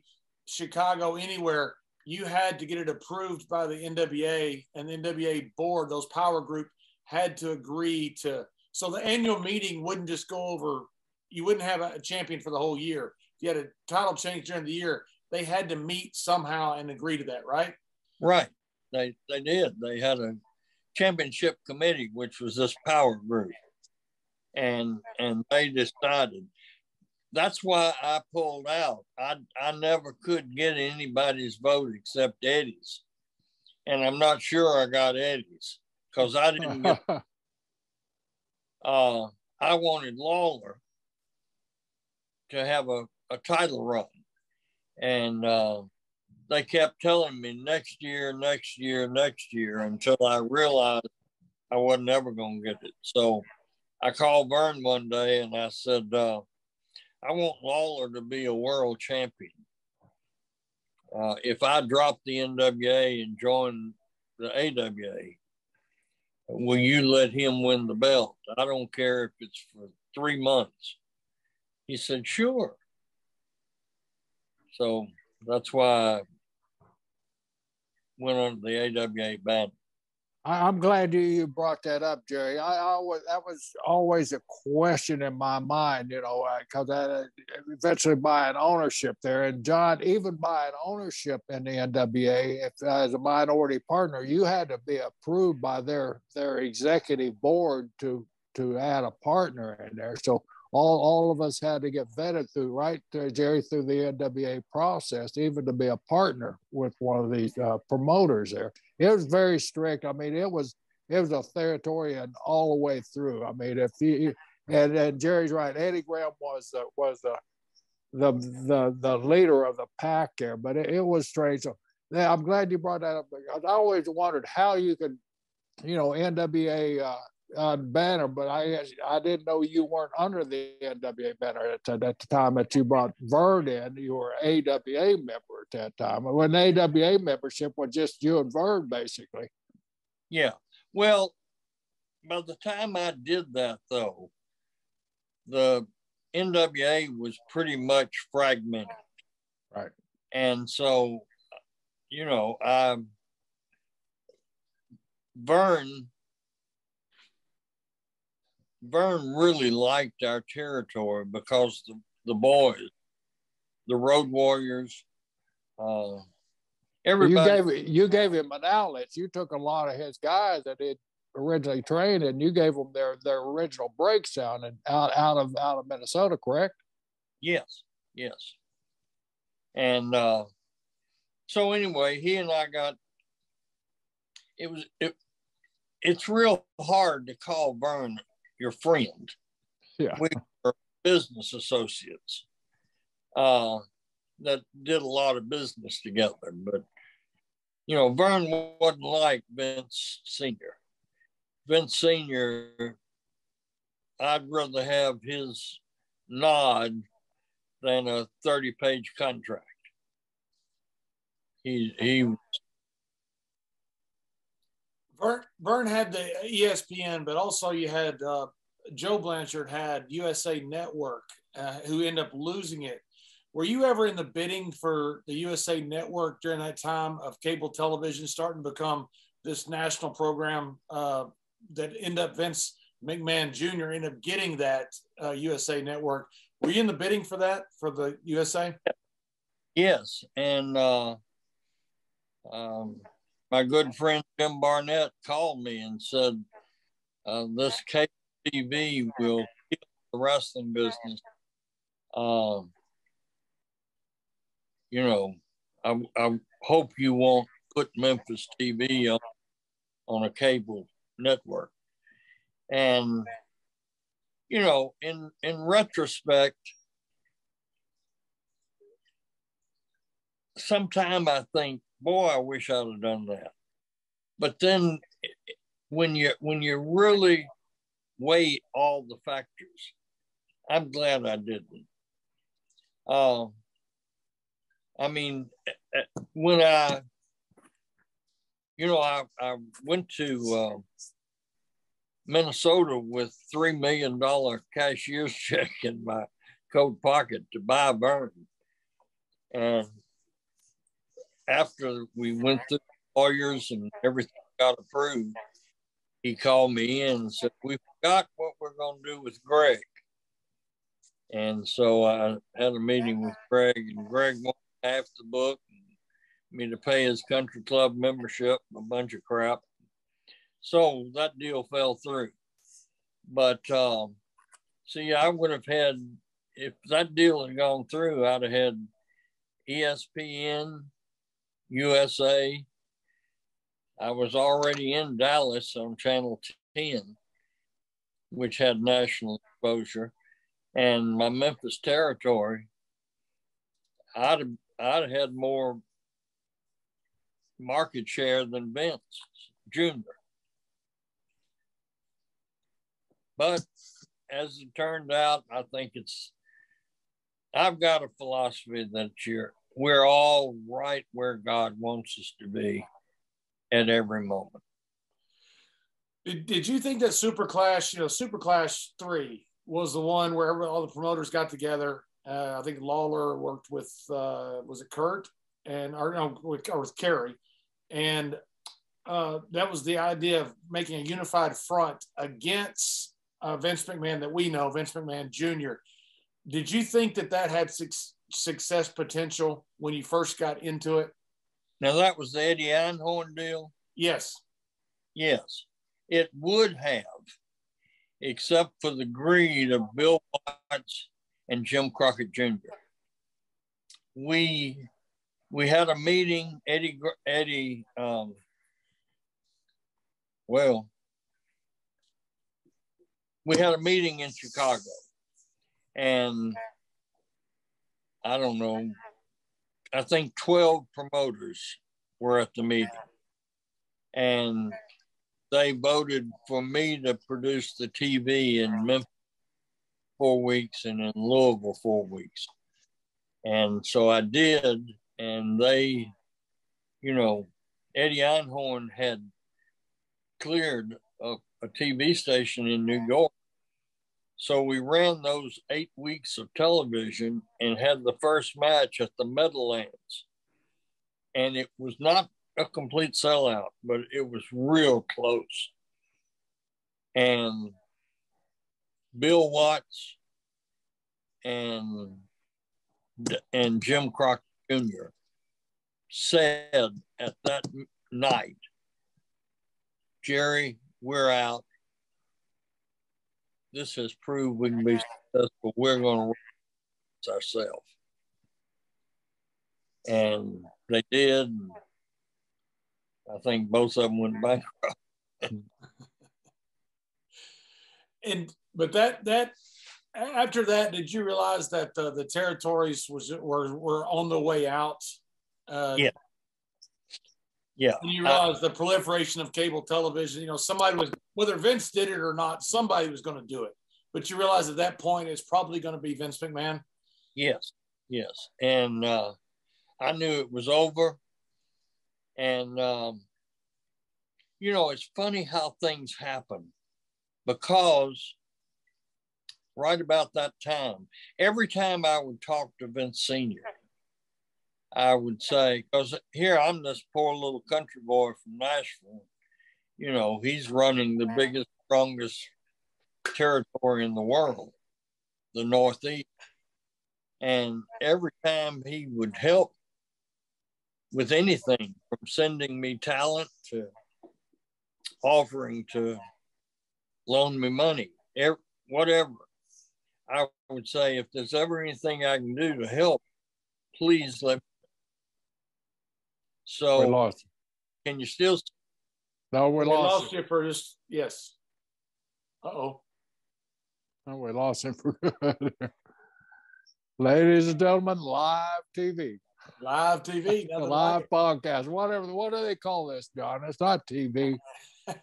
Chicago, anywhere, you had to get it approved by the NWA and the NWA board. Those power group had to agree to. So the annual meeting wouldn't just go over. You wouldn't have a champion for the whole year. If you had a title change during the year, they had to meet somehow and agree to that, right? Right. They they did. They had a championship committee, which was this power group and and they decided. That's why I pulled out. I I never could get anybody's vote except Eddie's, and I'm not sure I got Eddie's because I didn't get. uh, I wanted Lawler to have a, a title run, and uh, they kept telling me next year, next year, next year until I realized I wasn't ever going to get it. So I called Verne one day and I said, uh, I want Lawler to be a world champion. Uh, if I drop the NWA and join the AWA, will you let him win the belt? I don't care if it's for three months. He said, Sure. So that's why I went under the AWA banner. I'm glad you brought that up, Jerry. I always that was always a question in my mind, you know, because I eventually buying ownership there, and John, even buying ownership in the NWA, if as a minority partner, you had to be approved by their their executive board to to add a partner in there. So all, all of us had to get vetted through, right, uh, Jerry, through the NWA process, even to be a partner with one of these uh, promoters there. It was very strict. I mean, it was it was authoritarian all the way through. I mean, if you and, and Jerry's right, Eddie Graham was the, was the the the the leader of the pack there, but it, it was strange. So I'm glad you brought that up. Because I always wondered how you could, you know, NWA uh, uh, banner, but I I didn't know you weren't under the NWA banner at, at the time that you brought Verne in. You were AWA member at that time. When AWA membership was just you and Verne, basically. Yeah. Well, by the time I did that, though, the NWA was pretty much fragmented. Right. And so, you know, I Verne Verne really liked our territory because the, the boys, the Road Warriors, uh, everybody. You gave, you gave him an outlet. You took a lot of his guys that had originally trained and you gave them their, their original break sound and out, out of out of Minnesota, correct? Yes, yes. And uh, so anyway, he and I got it was it, it's real hard to call Verne your friend. Yeah. We were business associates uh, that did a lot of business together. But, you know, Verne wasn't like Vince Sr. Vince Sr., I'd rather have his nod than a 30 page contract. He, he Verne, Verne had the ESPN, but also you had uh, Joe Blanchard had USA Network, uh, who ended up losing it. Were you ever in the bidding for the USA Network during that time of cable television starting to become this national program uh, that ended up Vince McMahon Jr. ended up getting that uh, USA Network? Were you in the bidding for that for the USA? Yes, and uh, um, my good friend Jim Barnett called me and said, uh, "This KTV will kill the wrestling business." Um, you know, I, I hope you won't put Memphis TV on, on a cable network. And you know, in in retrospect, sometime I think boy, I wish I'd have done that. But then when you when you really weigh all the factors, I'm glad I didn't. Uh, I mean, when I, you know, I, I went to uh, Minnesota with $3 million cashier's check in my coat pocket to buy Verne. And after we went through lawyers and everything got approved, he called me in and said, We forgot what we're going to do with Greg. And so I had a meeting with Greg, and Greg wanted half the book, me to pay his country club membership, a bunch of crap. So that deal fell through. But um, see, I would have had, if that deal had gone through, I'd have had ESPN, USA. I was already in Dallas on Channel 10, which had national exposure, and my Memphis territory. I'd I'd had more market share than Vince Jr. But as it turned out, I think it's I've got a philosophy that you're we're all right where God wants us to be at every moment. Did, you think that Super Clash, you know, Super Clash 3, was the one where all the promoters got together. Uh, I think Lawler worked with uh, was it Kurt and or no with, or with Kerry, and uh, that was the idea of making a unified front against uh, Vince McMahon that we know, Vince McMahon Jr. Did you think that that had su- success potential when you first got into it? Now that was the Eddie Einhorn deal. Yes. Yes, it would have, except for the greed of Bill Watts and Jim Crockett Jr. We we had a meeting. Eddie Eddie. Um, well, we had a meeting in Chicago, and I don't know. I think twelve promoters were at the meeting, and they voted for me to produce the TV in Memphis four weeks and in Louisville four weeks. And so I did, and they, you know, Eddie Einhorn had cleared a, a TV station in New York. So we ran those eight weeks of television and had the first match at the Meadowlands. And it was not a complete sellout, but it was real close. And Bill Watts and and Jim Crockett Jr. said at that night, Jerry, we're out. This has proved we can be successful. We're going to ourselves. And they did. I think both of them went bankrupt. and but that that after that, did you realize that uh, the territories was were were on the way out? Uh, yeah. Yeah. And you realize uh, the proliferation of cable television. You know, somebody was whether Vince did it or not, somebody was going to do it. But you realize at that point, it's probably going to be Vince McMahon. Yes. Yes. And uh, I knew it was over. And, um, you know, it's funny how things happen because right about that time, every time I would talk to Vince Sr., I would say, because here I'm this poor little country boy from Nashville. You know, he's running the biggest, strongest territory in the world, the Northeast. And every time he would help with anything from sending me talent to offering to loan me money, whatever. I would say if there's ever anything I can do to help, please let me. So, we lost. Can you still? No, we, we lost, lost you for just yes. Uh oh. No, we lost him for good. Ladies and gentlemen, live TV. Live TV. live like podcast. Whatever. What do they call this, John? It's not TV. I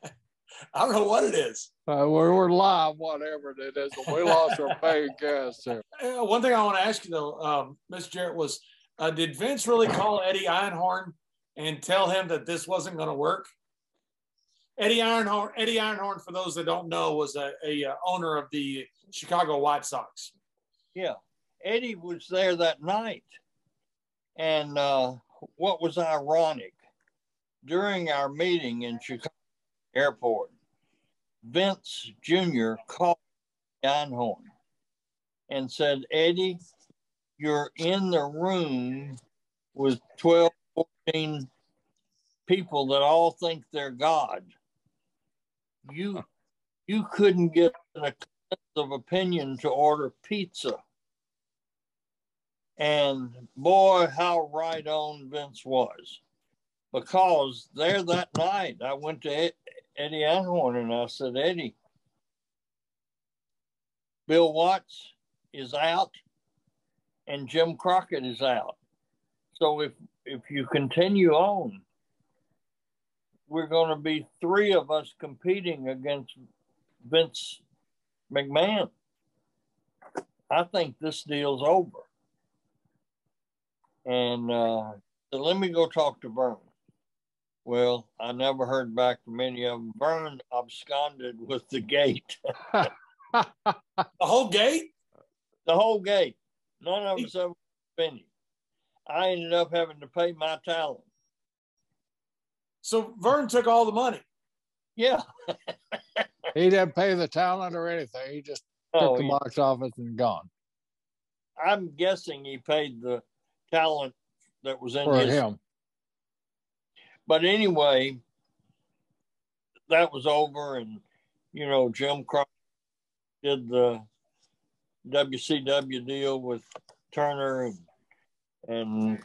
don't know what it is. Uh, we're, we're live, whatever it is. We lost our paying guest there. Uh, one thing I want to ask you though, um, Mr. Jarrett, was uh, did Vince really call Eddie Einhorn and tell him that this wasn't going to work? Eddie Einhorn, Eddie Einhorn, for those that don't know, was a, a uh, owner of the Chicago White Sox. Yeah, Eddie was there that night, and uh, what was ironic during our meeting in Chicago Airport, Vince Jr. called Einhorn and said, Eddie, you're in the room with 12, 14 people that all think they're God. You you couldn't get an a of opinion to order pizza. And boy, how right on Vince was. Because there that night, I went to Eddie Einhorn and I said, Eddie, Bill Watts is out and Jim Crockett is out. So if if you continue on, we're going to be three of us competing against Vince McMahon. I think this deal's over. And uh, so let me go talk to Verne. Well, I never heard back from any of them. Verne absconded with the gate. the whole gate? The whole gate. None of us ever finished. I ended up having to pay my talent. So Verne took all the money. Yeah. he didn't pay the talent or anything. He just oh, took oh, the box office and gone. I'm guessing he paid the talent that was in For his, him. But anyway, that was over, and you know Jim Crockett did the WCW deal with Turner and Um,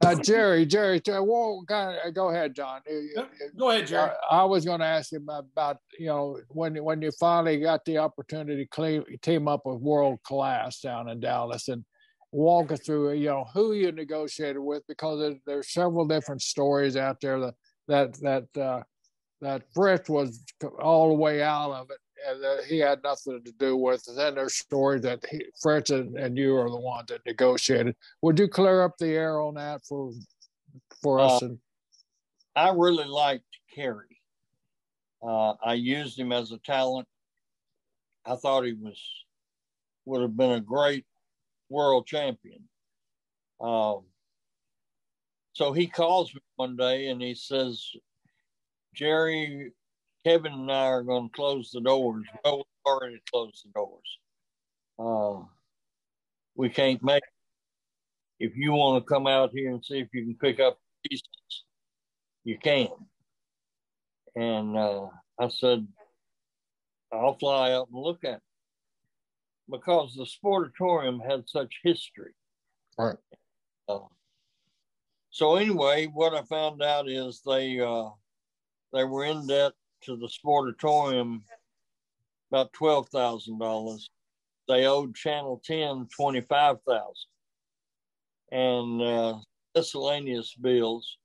and uh, Jerry, Jerry, uh, well, uh, go ahead, John. Uh, go ahead, Jerry. I, I was going to ask him about you know when when you finally got the opportunity to team up with World Class down in Dallas and walk us through you know who you negotiated with because there's several different stories out there that that that uh, that Fritz was all the way out of it and that he had nothing to do with. And then there's stories that he, Fritz and, and, you are the ones that negotiated. Would you clear up the air on that for for us? Uh, and- I really liked Kerry. Uh, I used him as a talent. I thought he was would have been a great world champion. Um, so he calls me one day and he says, Jerry, Kevin and I are going to close the doors. Well, we've already closed the doors. Uh, we can't make it. If you want to come out here and see if you can pick up pieces, you can. And uh, I said, I'll fly up and look at it because the sportatorium had such history. Right. Uh, so anyway, what I found out is they uh, they were in debt to the sportatorium about twelve thousand dollars. They owed Channel 10 25000 and uh, miscellaneous bills.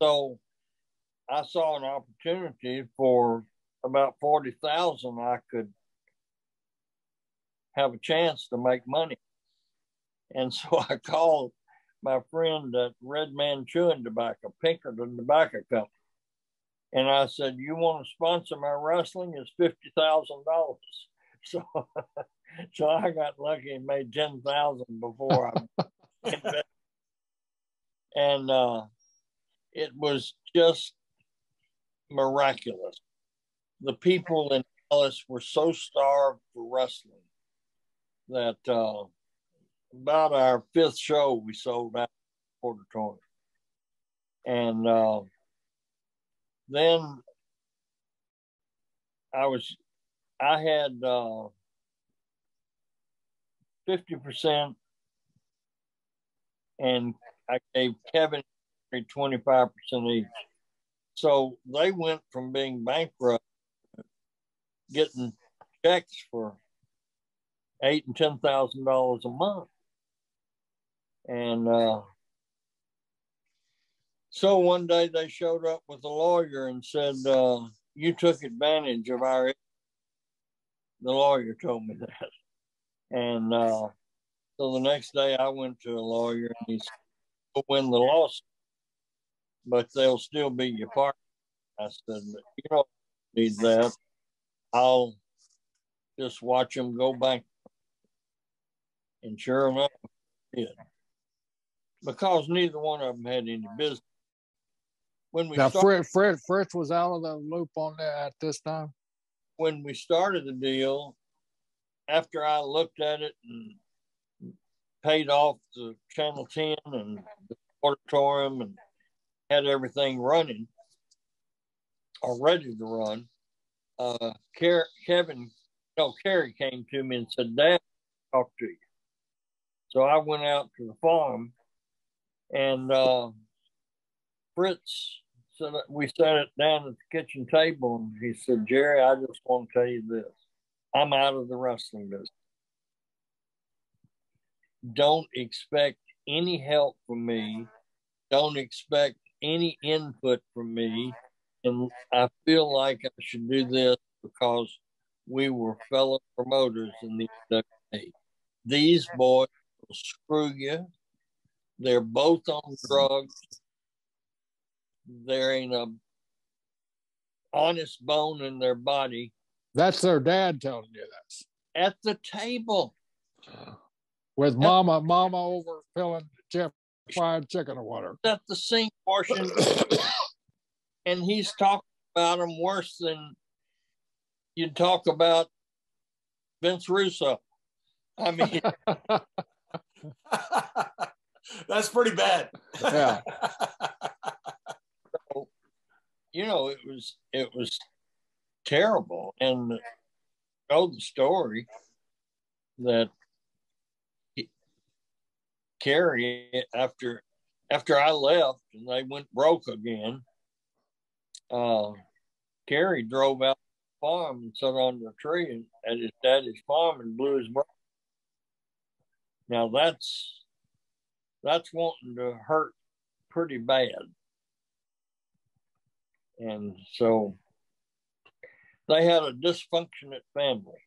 So I saw an opportunity for about 40,000 I could have a chance to make money. And so I called my friend at Red Man Chewing Tobacco, Pinkerton Tobacco Company. And I said, You want to sponsor my wrestling? It's fifty thousand dollars. So so I got lucky and made ten thousand before I and uh, it was just miraculous. The people in Dallas were so starved for wrestling that uh, about our fifth show we sold out auditorium, and uh, then I was I had uh, fifty percent, and I gave Kevin twenty five percent each. So they went from being bankrupt, getting checks for eight and ten thousand dollars a month. And uh, so one day they showed up with a lawyer and said, uh, "You took advantage of our." The lawyer told me that, and uh, so the next day I went to a lawyer and he said, "We'll win the lawsuit, but they'll still be your partner." I said, "You don't need that. I'll just watch them go bankrupt." And sure enough, did. Because neither one of them had any business. When we now, started, Fred, Fred, Fritz was out of the loop on that at this time. When we started the deal, after I looked at it and paid off the Channel 10 and the auditorium and had everything running or ready to run, uh, Kevin, no, Kerry came to me and said, Dad, talk to you. So I went out to the farm and uh, Fritz said, we sat it down at the kitchen table and he said, Jerry, I just want to tell you this. I'm out of the wrestling business. Don't expect any help from me. Don't expect any input from me. And I feel like I should do this because we were fellow promoters in the NWA. These boys will screw you. They're both on drugs. There ain't a honest bone in their body. That's their dad telling you this. At the table. With mama, mama over filling Jeff fried chicken or whatever. At the sink washing. and he's talking about them worse than you'd talk about Vince Russo. I mean, that's pretty bad. Yeah. you know, it was it was terrible, and told the story that Carrie after after I left and they went broke again. Uh, Carrie drove out the farm and sat on the tree and, at his daddy's farm and blew his brains. Now that's that's wanting to hurt pretty bad. And so they had a dysfunctionate family.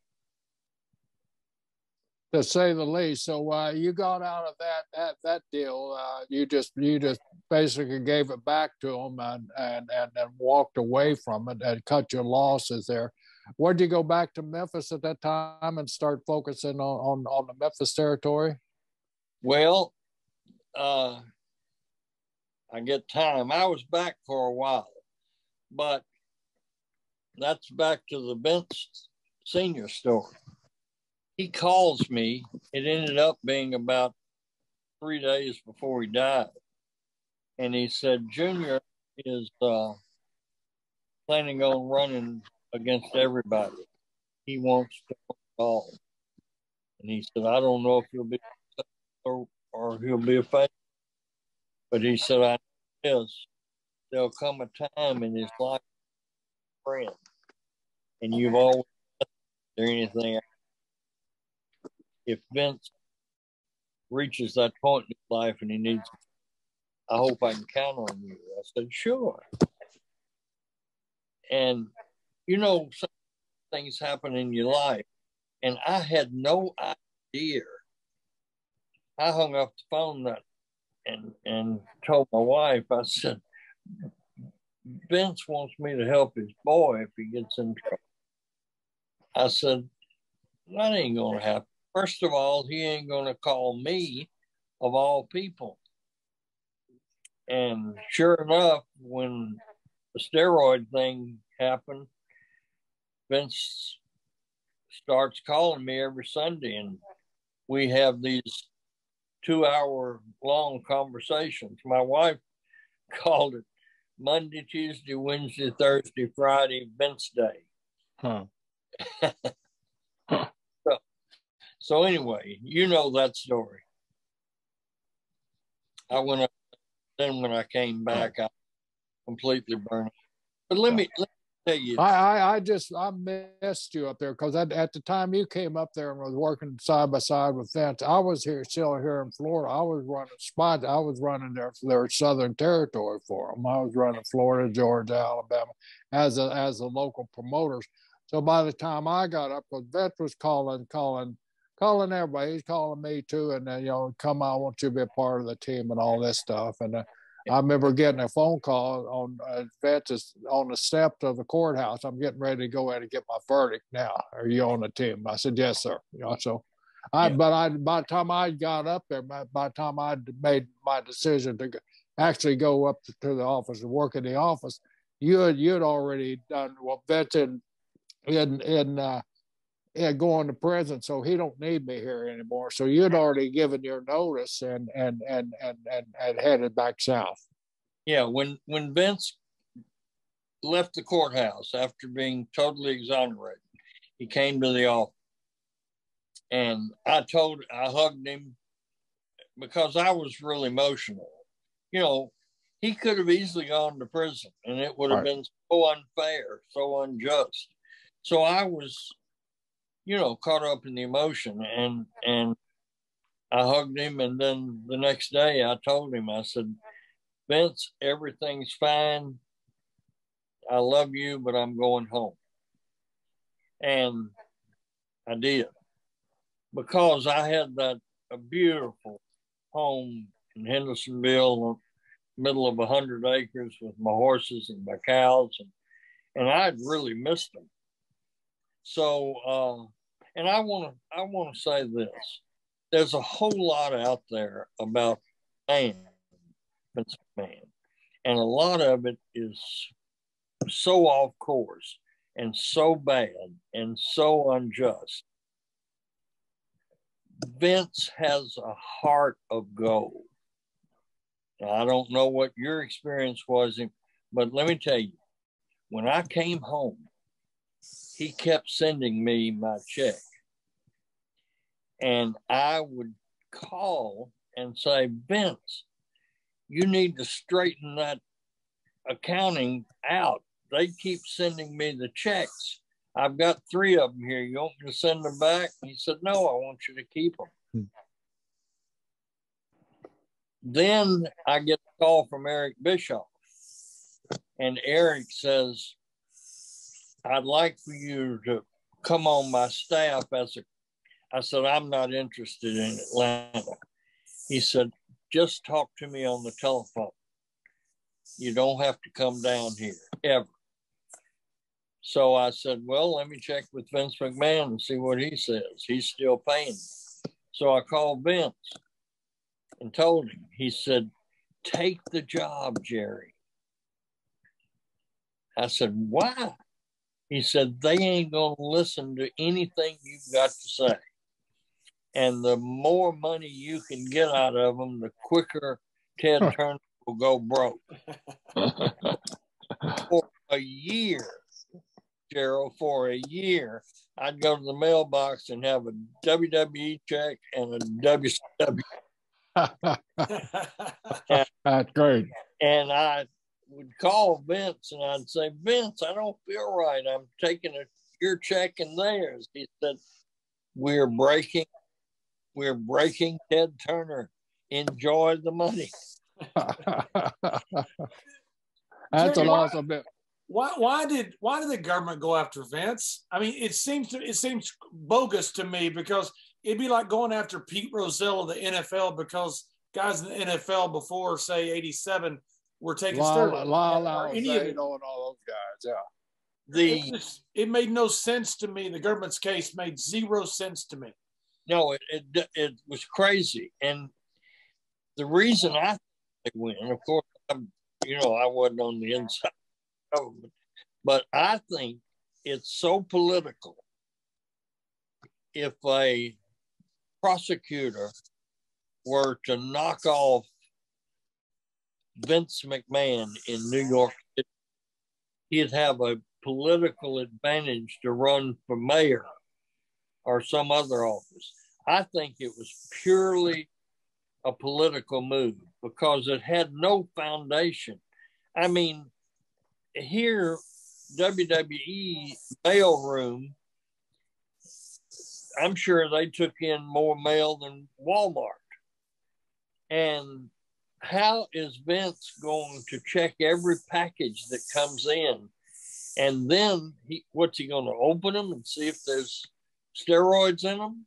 To say the least. So uh, you got out of that that that deal. Uh, you just you just basically gave it back to them and and and, and walked away from it and cut your losses there. Where'd you go back to Memphis at that time and start focusing on on, on the Memphis territory? Well, uh, I get time. I was back for a while, but that's back to the Vince senior story. He calls me. It ended up being about three days before he died. And he said, Junior is uh, planning on running against everybody. He wants to all. And he said, I don't know if he'll be or, or he'll be a failure. But he said, I know. There'll come a time in his life, friend, and you've always there anything. If Vince reaches that point in his life and he needs, I hope I can count on you. I said, sure. And you know, some things happen in your life, and I had no idea I hung up the phone that and and told my wife, I said, Vince wants me to help his boy if he gets in trouble. I said, that ain't gonna happen. First of all, he ain't gonna call me of all people. And sure enough, when the steroid thing happened, Vince starts calling me every Sunday and we have these two hour long conversations. My wife called it Monday, Tuesday, Wednesday, Thursday, Friday, Vince Day. Huh. huh. So, so, anyway, you know that story. I went up, then when I came back, I completely burned. But let me, let I, I, I just I missed you up there because at, the time you came up there and was working side by side with Vince, I was here still here in Florida. I was running spot. I was running their their Southern Territory for them. I was running Florida, Georgia, Alabama as a as the local promoters. So by the time I got up, because Vince was calling, calling, calling everybody. He's calling me too, and then you know, come on, I want you to be a part of the team and all this stuff. And uh, I remember getting a phone call on uh, Vince's on the steps of the courthouse. I'm getting ready to go in and get my verdict now. Are you on the team? I said, yes, sir. You know, so I, yeah. but I, by the time I got up there, by, by the time I made my decision to actually go up to, to, the office and work in the office, you had, you had already done well, Vince in, in, in, uh, yeah, going to prison, so he don't need me here anymore. So you'd already given your notice and and and and and, and headed back south. Yeah, when when Vince left the courthouse after being totally exonerated, he came to the office, and I told I hugged him because I was really emotional. You know, he could have easily gone to prison, and it would have right. been so unfair, so unjust. So I was you know, caught up in the emotion and and I hugged him and then the next day I told him, I said, Vince, everything's fine. I love you, but I'm going home. And I did. Because I had that a beautiful home in Hendersonville, middle of a hundred acres with my horses and my cows and and I'd really missed him. So, uh, and I want to I want to say this: there's a whole lot out there about man, McMahon, and a lot of it is so off course and so bad and so unjust. Vince has a heart of gold. Now, I don't know what your experience was, but let me tell you, when I came home, he kept sending me my check. And I would call and say, Vince, you need to straighten that accounting out. They keep sending me the checks. I've got three of them here. You want me to send them back? He said, No, I want you to keep them. Hmm. Then I get a call from Eric Bischoff, and Eric says, I'd like for you to come on my staff as a. I said, I'm not interested in Atlanta. He said, just talk to me on the telephone. You don't have to come down here ever. So I said, well, let me check with Vince McMahon and see what he says. He's still paying. Me. So I called Vince and told him. He said, take the job, Jerry. I said, why? He said, they ain't going to listen to anything you've got to say. And the more money you can get out of them, the quicker Ted Turner will go broke. For a year, Gerald, for a year, I'd go to the mailbox and have a WWE check and a WCW. That's great. And I would call Vince and I'd say, Vince, I don't feel right. I'm taking a, your check and theirs. He said, We're breaking, we're breaking Ted Turner. Enjoy the money. That's an awesome bit why why did why did the government go after Vince? I mean, it seems to it seems bogus to me because it'd be like going after Pete Rozelle of the NFL because guys in the NFL before say '87 were taking steroids. La, la, any of it. all those guys, yeah. The it, just, it made no sense to me. The government's case made zero sense to me. No, it it, it was crazy, and the reason I win, of course, I'm, you know, I wasn't on the inside government. But I think it's so political. If a prosecutor were to knock off Vince McMahon in New York City, he'd have a political advantage to run for mayor or some other office. I think it was purely a political move because it had no foundation. I mean, here, WWE mailroom, I'm sure they took in more mail than Walmart. And how is Vince going to check every package that comes in? And then he, what's he going to open them and see if there's steroids in them?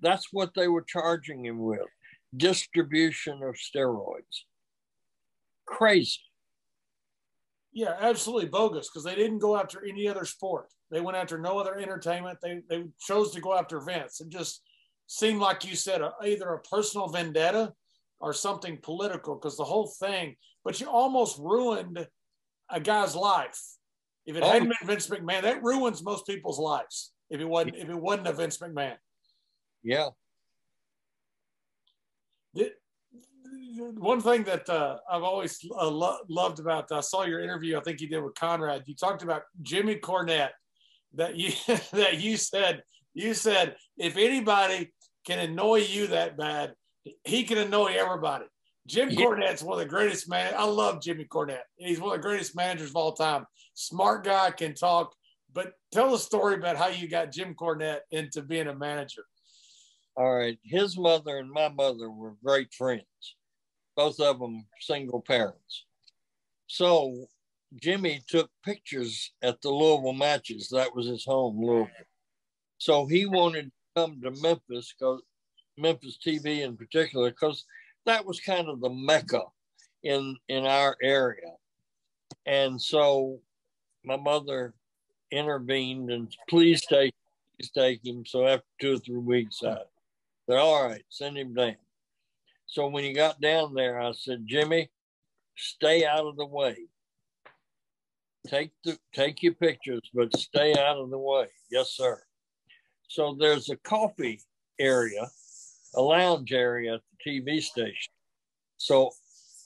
That's what they were charging him with distribution of steroids. Crazy. Yeah, absolutely bogus because they didn't go after any other sport. They went after no other entertainment. They they chose to go after Vince. It just seemed like you said a, either a personal vendetta or something political because the whole thing. But you almost ruined a guy's life. If it oh. hadn't been Vince McMahon, that ruins most people's lives. If it wasn't if it wasn't a Vince McMahon. Yeah. One thing that uh, I've always uh, lo- loved about I saw your interview. I think you did with Conrad. You talked about Jimmy Cornette. That you that you said you said if anybody can annoy you that bad, he can annoy everybody. Jim yeah. Cornette's one of the greatest man. I love Jimmy Cornette. He's one of the greatest managers of all time. Smart guy, can talk. But tell the story about how you got Jim Cornette into being a manager. All right. His mother and my mother were great friends both of them single parents. So Jimmy took pictures at the Louisville matches. That was his home, Louisville. So he wanted to come to Memphis, because Memphis TV in particular, because that was kind of the mecca in in our area. And so my mother intervened and please take, please take him. So after two or three weeks, I said, all right, send him down. So when he got down there, I said, Jimmy, stay out of the way. Take the take your pictures, but stay out of the way. Yes, sir. So there's a coffee area, a lounge area at the TV station. So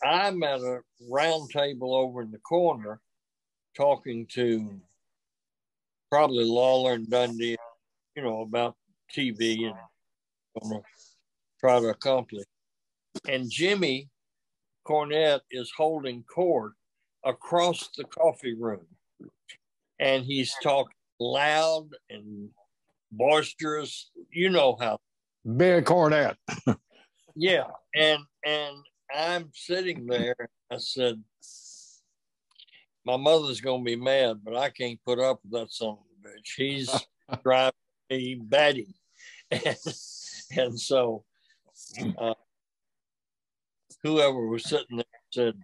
I'm at a round table over in the corner talking to probably Lawler and Dundee, you know, about TV and gonna try to accomplish. And Jimmy Cornette is holding court across the coffee room. And he's talking loud and boisterous. You know how. Big Cornette. yeah. And and I'm sitting there. I said, my mother's gonna be mad, but I can't put up with that son of a bitch. He's driving me batty. And, and so uh, whoever was sitting there said,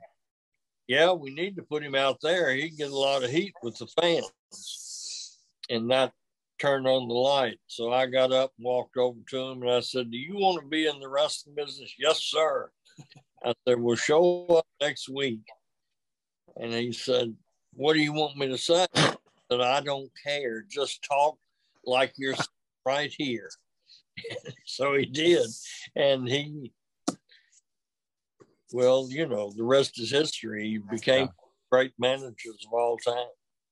Yeah, we need to put him out there. He can get a lot of heat with the fans. And that turned on the light. So I got up and walked over to him and I said, Do you want to be in the wrestling business? Yes, sir. I said, We'll show up next week. And he said, What do you want me to say? That I don't care. Just talk like you're right here. so he did. And he well, you know, the rest is history. He became great managers of all time.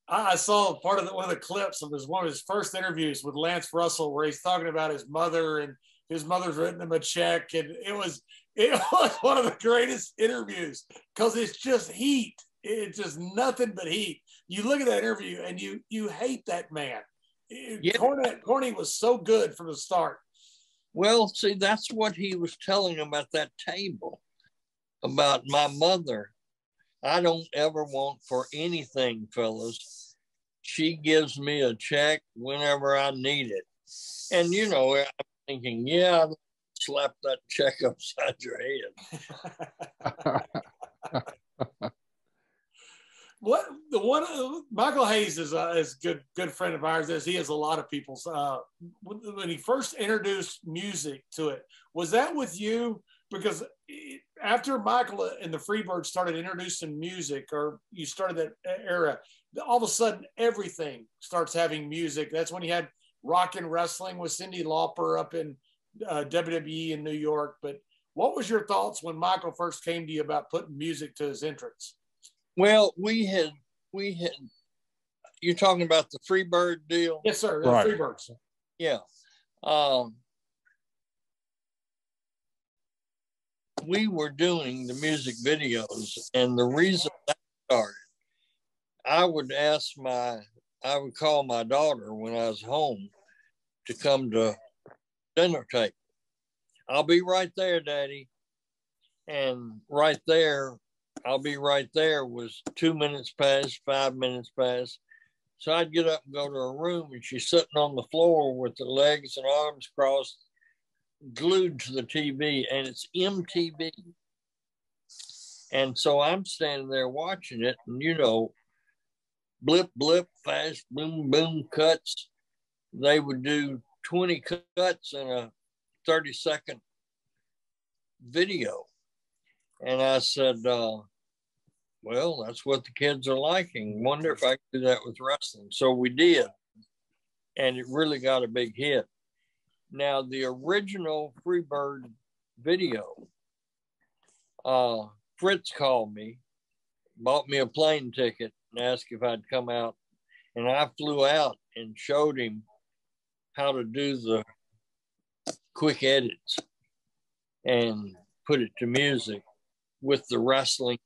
I saw part of the, one of the clips of his one of his first interviews with Lance Russell, where he's talking about his mother and his mother's written him a check, and it was it was one of the greatest interviews because it's just heat. It's just nothing but heat. You look at that interview and you you hate that man. Yeah. Cornette, Corny was so good from the start. Well, see, that's what he was telling him at that table about my mother. I don't ever want for anything, fellas. She gives me a check whenever I need it. And, you know, I'm thinking, yeah, slap that check upside your head. what the one uh, Michael Hayes is a is good good friend of ours. As he has a lot of people's. Uh, when he first introduced music to it, was that with you? Because after Michael and the Freebirds started introducing music, or you started that era, all of a sudden everything starts having music. That's when you had rock and wrestling with Cyndi Lauper up in uh, WWE in New York. But what was your thoughts when Michael first came to you about putting music to his entrance? Well, we had we had you're talking about the Freebird deal. Yes, sir. The right. Freebirds. Yeah. Um, we were doing the music videos, and the reason that started, I would ask my, I would call my daughter when I was home to come to dinner table. I'll be right there, Daddy. And right there, I'll be right there was two minutes past, five minutes past. So I'd get up and go to her room, and she's sitting on the floor with her legs and arms crossed, glued to the TV, and it's MTV. And so I'm standing there watching it, and you know, blip, blip, fast, boom, boom cuts. They would do 20 cuts in a 30 second video. And I said, uh, well, that's what the kids are liking. Wonder if I could do that with wrestling. So we did. And it really got a big hit. Now, the original Freebird video, uh, Fritz called me, bought me a plane ticket, and asked if I'd come out. And I flew out and showed him how to do the quick edits and put it to music with the wrestling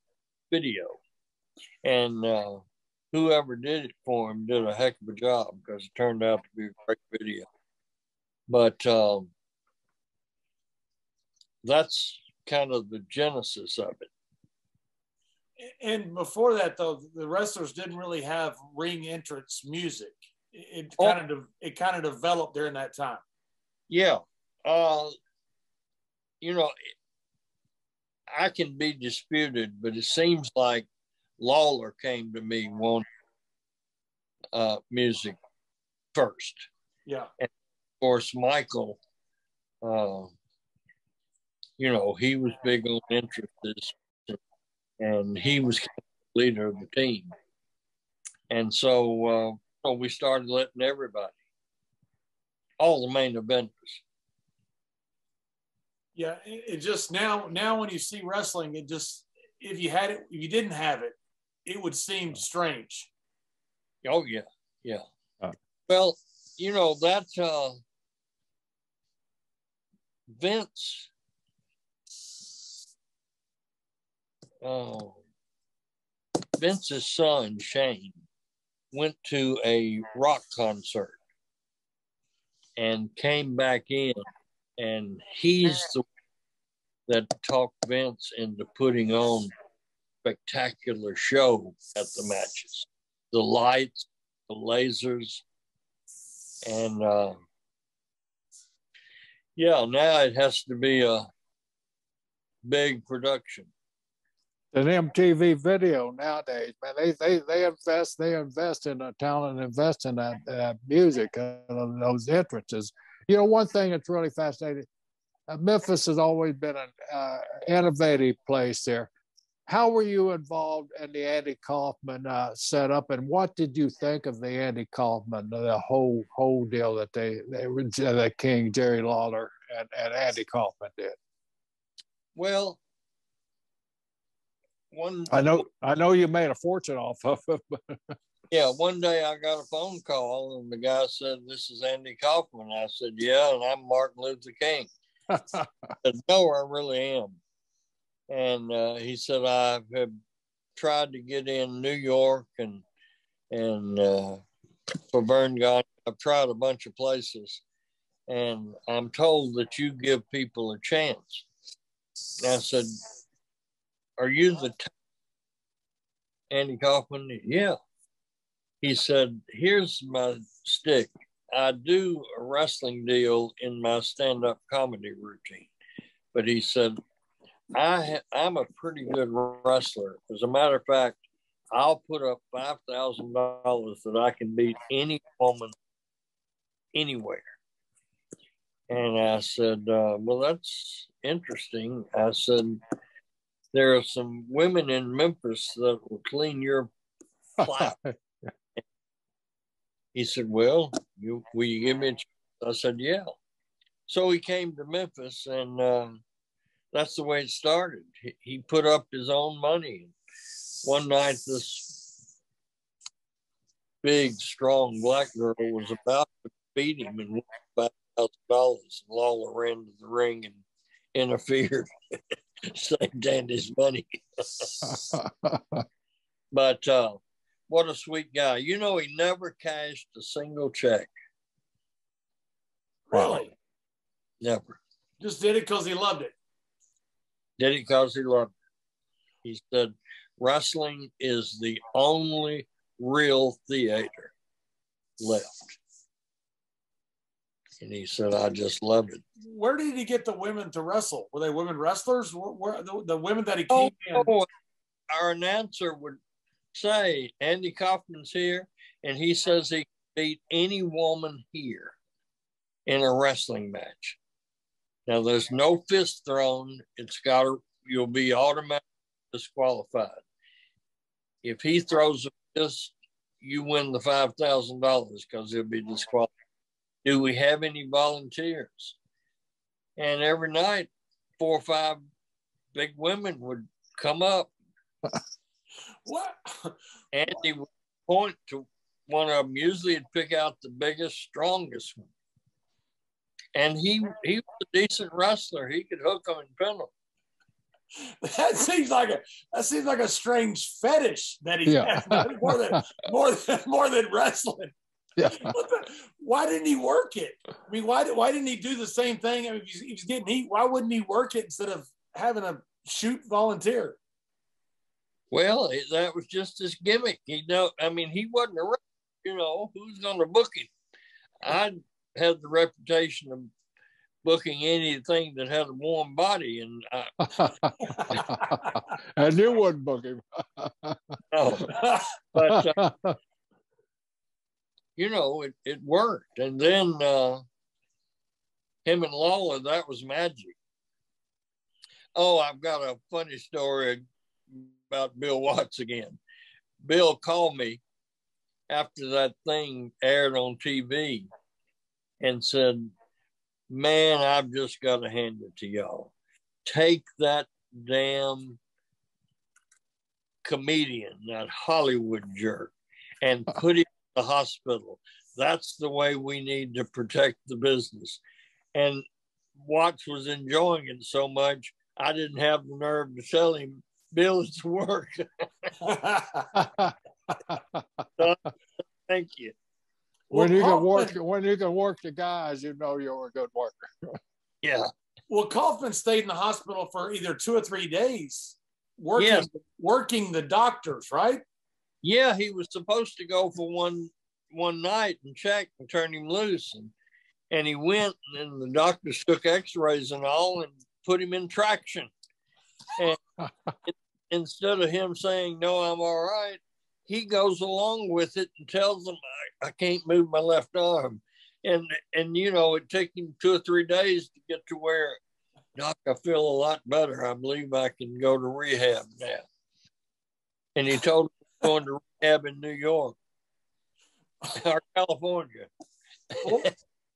video. And uh, whoever did it for him did a heck of a job because it turned out to be a great video. But um, that's kind of the genesis of it. And before that, though, the wrestlers didn't really have ring entrance music. It oh. kind of it kind of developed during that time. Yeah, uh, you know, I can be disputed, but it seems like Lawler came to me wanting uh, music first. Yeah. And course, Michael, uh, you know, he was big on interests and he was leader of the team. And so, uh, so we started letting everybody, all the main eventers. Yeah, it, it just now now when you see wrestling, it just if you had it, if you didn't have it, it would seem strange. Oh yeah, yeah. Uh, well, you know that uh, Vince. Oh, Vince's son Shane went to a rock concert and came back in, and he's the that talked Vince into putting on spectacular show at the matches. The lights, the lasers, and uh, yeah, now it has to be a big production. An MTV video nowadays, man, they they they invest they invest in a talent, invest in that, that music, those entrances. You know, one thing that's really fascinating uh, Memphis has always been an uh, innovative place there. How were you involved in the Andy Kaufman uh, setup, and what did you think of the Andy Kaufman, the whole whole deal that they, they that King Jerry Lawler and, and Andy Kaufman did? Well, one I know I know you made a fortune off of it. yeah, one day I got a phone call and the guy said, "This is Andy Kaufman." I said, "Yeah," and I'm Martin Luther King said, no, I really am. And uh, he said, I have tried to get in New York and and uh, for Verne. I've tried a bunch of places, and I'm told that you give people a chance. And I said, "Are you the t-? Andy Kaufman?" Yeah. He said, "Here's my stick. I do a wrestling deal in my stand up comedy routine. But he said, I ha- I'm a pretty good wrestler. As a matter of fact, I'll put up $5,000 that I can beat any woman anywhere. And I said, uh, Well, that's interesting. I said, There are some women in Memphis that will clean your flat he said, Well, you, will you give me a chance? I said, Yeah. So he came to Memphis, and uh, that's the way it started. He, he put up his own money. One night, this big, strong black girl was about to beat him and won five thousand dollars. Lawler ran to the ring and interfered, saved Andy's money. but uh, what a sweet guy. You know, he never cashed a single check. Really? Never. Just did it because he loved it. Did he loved it. He said, wrestling is the only real theater left. And he said, I just love it. Where did he get the women to wrestle? Were they women wrestlers? Where, where the, the, women that he oh, came oh, in? Our announcer would say Andy Kaufman's here, and he says he can beat any woman here in a wrestling match. Now there's no fist thrown. It's got to, you'll be automatically disqualified. If he throws a fist, you win the five thousand dollars because he'll be disqualified. Do we have any volunteers? And every night, four or five big women would come up what? Andy would point to one of them. Usually, he'd pick out the biggest, strongest one. And he he was a decent wrestler. He could hook them and pin them. That seems like a that seems like a strange fetish that he yeah. has more than more than more than wrestling. Yeah. The, why didn't he work it? I mean, why why didn't he do the same thing? I mean, if he's, getting heat, why wouldn't he work it instead of having a shoot volunteer? Well, that was just his gimmick. You know, I mean, he wasn't a, you know, who's going to book him? I had the reputation of booking anything that had a warm body, and I, and you wouldn't book him. no, but uh, you know, it, it worked. And then uh, him and Lawler, that was magic. Oh, I've got a funny story about Bill Watts again. Bill called me after that thing aired on TV and said, Man, I've just got to hand it to y'all. Take that damn comedian, that Hollywood jerk, and put him in the hospital. That's the way we need to protect the business. And Watts was enjoying it so much, I didn't have the nerve to tell him Bill, it's work. thank you. When well, you can work, when you can work the guys, you know you're a good worker. yeah. Well, Kaufman stayed in the hospital for either two or three days, working yes. working the doctors, right? Yeah, he was supposed to go for one one night and check and turn him loose, and and he went, and the doctors took X-rays and all, and put him in traction. And instead of him saying, "No, I'm all right," he goes along with it and tells them, "I, I can't move my left arm." And and you know, it took him two or three days to get to where, Doc, I feel a lot better. I believe I can go to rehab now. And he told me going to rehab in New York or California.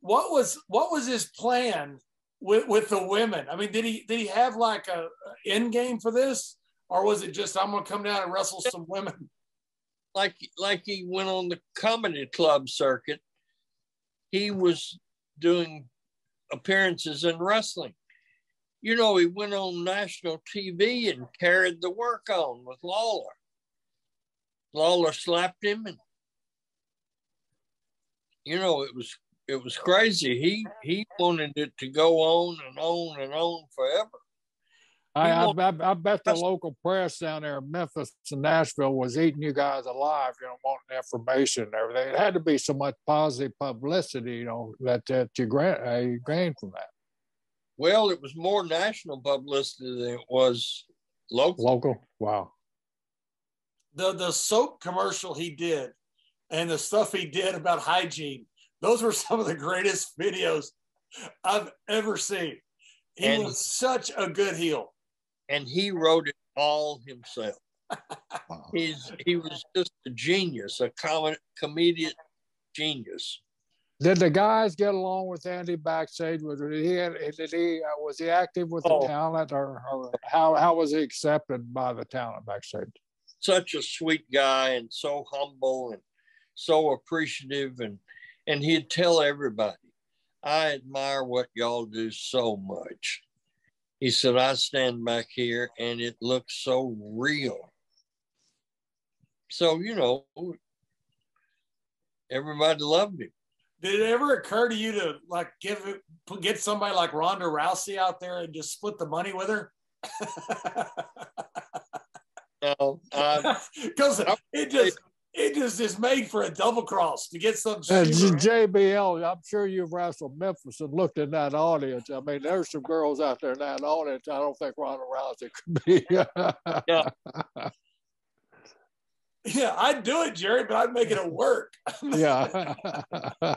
what was what was his plan with with the women? I mean, did he did he have like a, a end game for this, or was it just I'm going to come down and wrestle some women? Like like he went on the comedy club circuit. He was doing appearances in wrestling. You know, he went on national TV and carried the work on with Lawler. Lawler slapped him and you know it was it was crazy. He he wanted it to go on and on and on forever. I, I, I, I, bet the local press down there in Memphis and Nashville was eating you guys alive, you know, wanting information and everything. It had to be so much positive publicity, you know, that, that you, grant, uh, you gained from that. Well, it was more national publicity than it was local. Local, wow. The the soap commercial he did, and the stuff he did about hygiene those were some of the greatest videos I've ever seen. He and, was such a good heel. And he wrote it all himself. He's he was just a genius, a com- comedian genius. Did the guys get along with Andy backstage? Was he, did he uh, was he active with oh. the talent, or, or, how how was he accepted by the talent backstage? Such a sweet guy, and so humble, and so appreciative, and and he'd tell everybody, I admire what y'all do so much. He said, I stand back here and it looks so real. So, you know, everybody loved him. Did it ever occur to you to like give it, get somebody like Ronda Rousey out there and just split the money with her? no, because it just it just is made for a double cross to get some. And JBL, I'm sure you've wrestled Memphis and looked in that audience. I mean, there's some girls out there in that audience. I don't think Ronda Rousey could be. yeah. Yeah, I'd do it, Jerry, but I'd make it a work. yeah.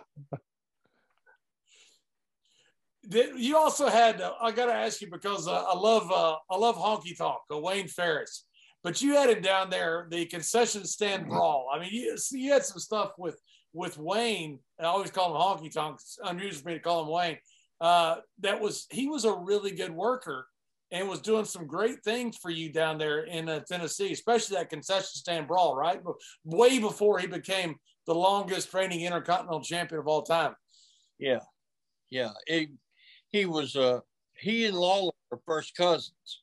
you also had? I got to ask you because uh, I love uh, I love honky tonk. Uh, Wayne Farris but you had him down there, the concession stand mm-hmm. brawl. I mean, you, you had some stuff with with Wayne. I always call him Honky Tonk. It's unusual for me to call him Wayne. Uh, that was he was a really good worker and was doing some great things for you down there in uh, Tennessee, especially that concession stand brawl, right? But way before he became the longest reigning intercontinental champion of all time. Yeah, yeah. He he was uh he and Lawler were first cousins,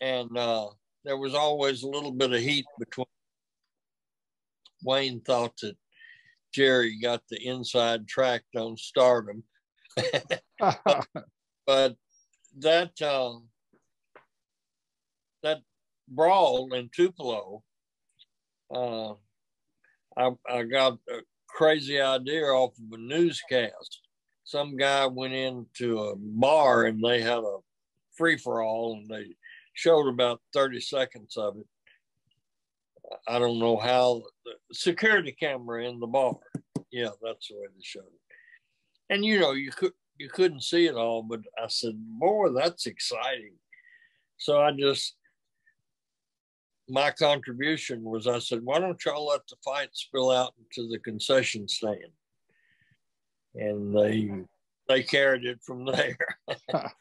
and uh, there was always a little bit of heat between. Wayne thought that Jerry got the inside track on stardom. but that uh, that brawl in Tupelo, uh, I, I got a crazy idea off of a newscast. Some guy went into a bar and they had a free for all and they showed about 30 seconds of it. I don't know how the security camera in the bar. yeah, that's the way they showed it. And you know, you could you couldn't see it all, but I said, boy, that's exciting. So I just my contribution was I said, why don't y'all let the fight spill out into the concession stand? And they they carried it from there.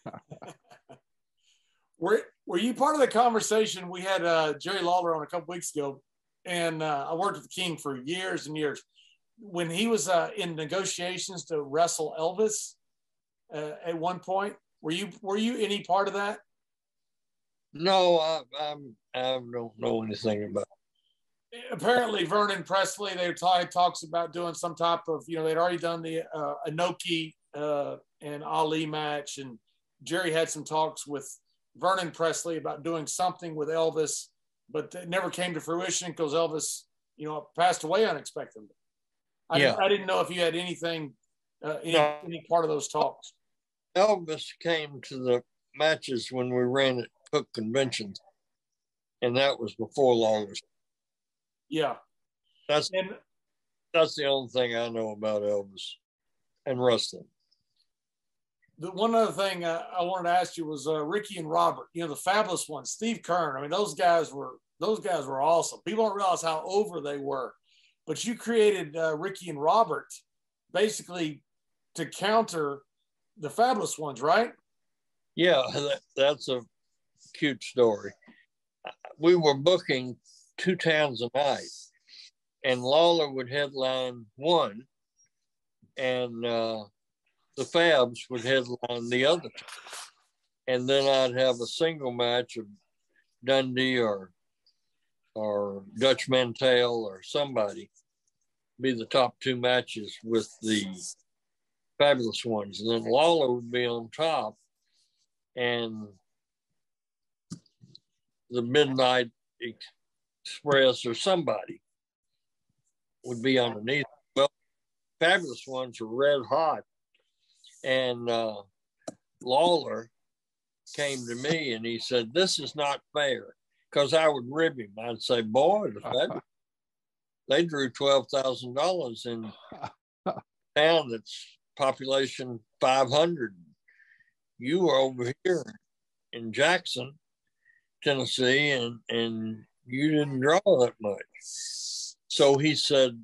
were Were you part of the conversation we had uh, Jerry Lawler on a couple weeks ago? And uh, I worked with the King for years and years. When he was uh, in negotiations to wrestle Elvis uh, at one point, were you were you any part of that? No, I, I'm I don't know anything about. Apparently, Vernon Presley they talk, talks about doing some type of you know they'd already done the uh, Inoki uh, and Ali match, and Jerry had some talks with Vernon Presley about doing something with Elvis, but it never came to fruition because Elvis, you know, passed away unexpectedly. I, yeah. didn't, I didn't know if you had anything, uh, any, no. any part of those talks. Elvis came to the matches when we ran at Cook conventions, and that was before Lawler's. Yeah, that's and, that's the only thing I know about Elvis and wrestling the one other thing uh, I wanted to ask you was uh, Ricky and Robert. You know, the fabulous ones, Steve Keirn. I mean, those guys were those guys were awesome. People don't realize how over they were, but you created uh, Ricky and Robert basically to counter the fabulous ones, right? Yeah, that, that's a cute story. We were booking two towns a night, and Lawler would headline one, and uh, the Fabs would headline the other. And then I'd have a single match of Dundee or or Dutch Mantell or somebody be the top two matches with the fabulous ones. And then Lawler would be on top and the Midnight Express or somebody would be underneath. Well, fabulous ones are red hot and uh, Lawler came to me and he said, This is not fair. Because I would rib him. I'd say, Boy, they drew $12,000 in town that's population 500. You were over here in Jackson, Tennessee, and, and you didn't draw that much. So he said,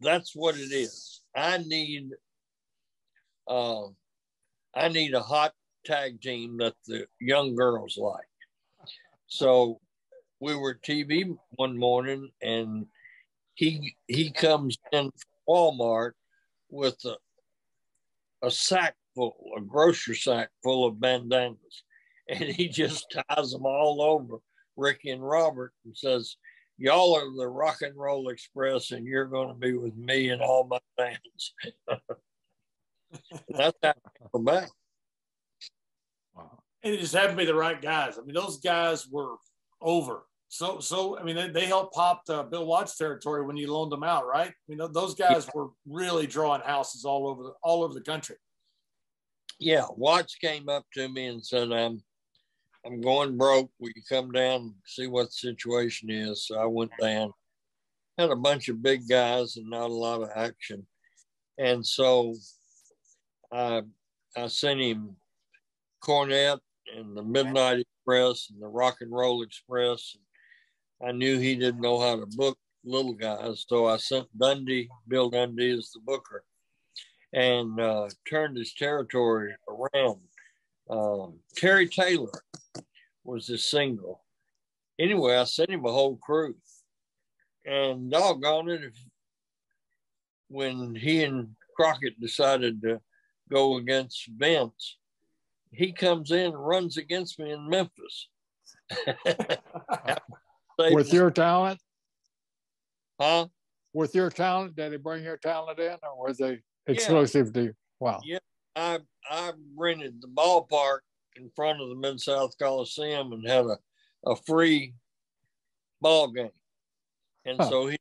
That's what it is. I need uh, I need a hot tag team that the young girls like. So we were TV one morning and he he comes in from Walmart with a, a sack full, a grocery sack full of bandanas. And he just ties them all over Ricky and Robert and says, Y'all are the rock and roll express, and you're going to be with me and all my fans. That's how come back. Wow. And it just happened to be the right guys. I mean, those guys were over. So, so I mean, they, they helped pop uh, Bill Watts territory when you loaned them out, right? I mean, those guys were really drawing houses all over the, all over the country. Yeah, Watts came up to me and said, "I'm, I'm going broke. Will you come down and see what the situation is?" So I went down. Had a bunch of big guys and not a lot of action, and so I I sent him Cornette and the Midnight Express and the Rock and Roll Express. I knew he didn't know how to book little guys, so I sent Dundee, Bill Dundee, as the booker, and uh, turned his territory around. Um, Terry Taylor was his single. Anyway, I sent him a whole crew, and doggone it, if, when he and Crockett decided to go against Vince, he comes in runs against me in Memphis. With your talent? Huh? With your talent, did he bring your talent in or was they exclusive yeah. to you? Wow. Yeah, I I rented the ballpark in front of the Mid South Coliseum and had a, a free ball game. And huh. so he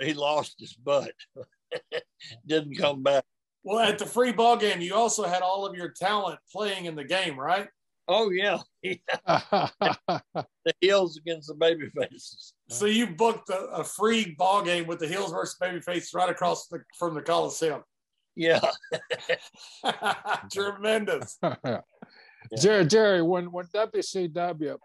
he lost his butt. Didn't come back. Well, at the free ball game, you also had all of your talent playing in the game, right? Oh yeah, the heels against the baby faces. So you booked a, a free ball game with the heels versus baby faces right across the, from the Coliseum. Yeah, tremendous. yeah. Jerry, Jerry, when when WCW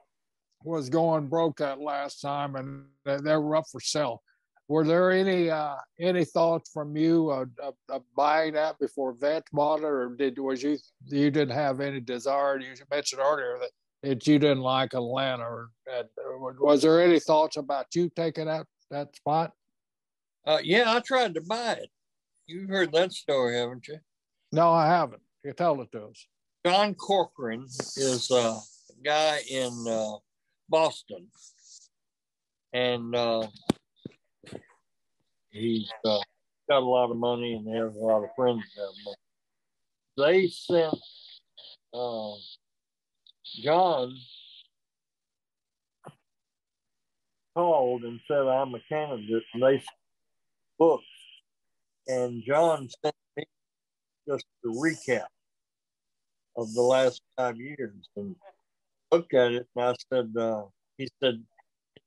was going broke that last time, and they were up for sale. Were there any uh, any thoughts from you of, of, of, buying that before Vince bought it, or did was you you didn't have any desire? You mentioned earlier that, that you didn't like Atlanta. Or, uh, was there any thoughts about you taking that that spot? Uh, yeah, I tried to buy it. You've heard that story, haven't you? No, I haven't. You tell it to us. John Corcoran is a guy in uh, Boston, and uh, he's uh, got a lot of money and he has a lot of friends that have money. They sent uh, John called and said, I'm a candidate, and they books. And John sent me just a recap of the last five years and looked at it and I said, uh, he said,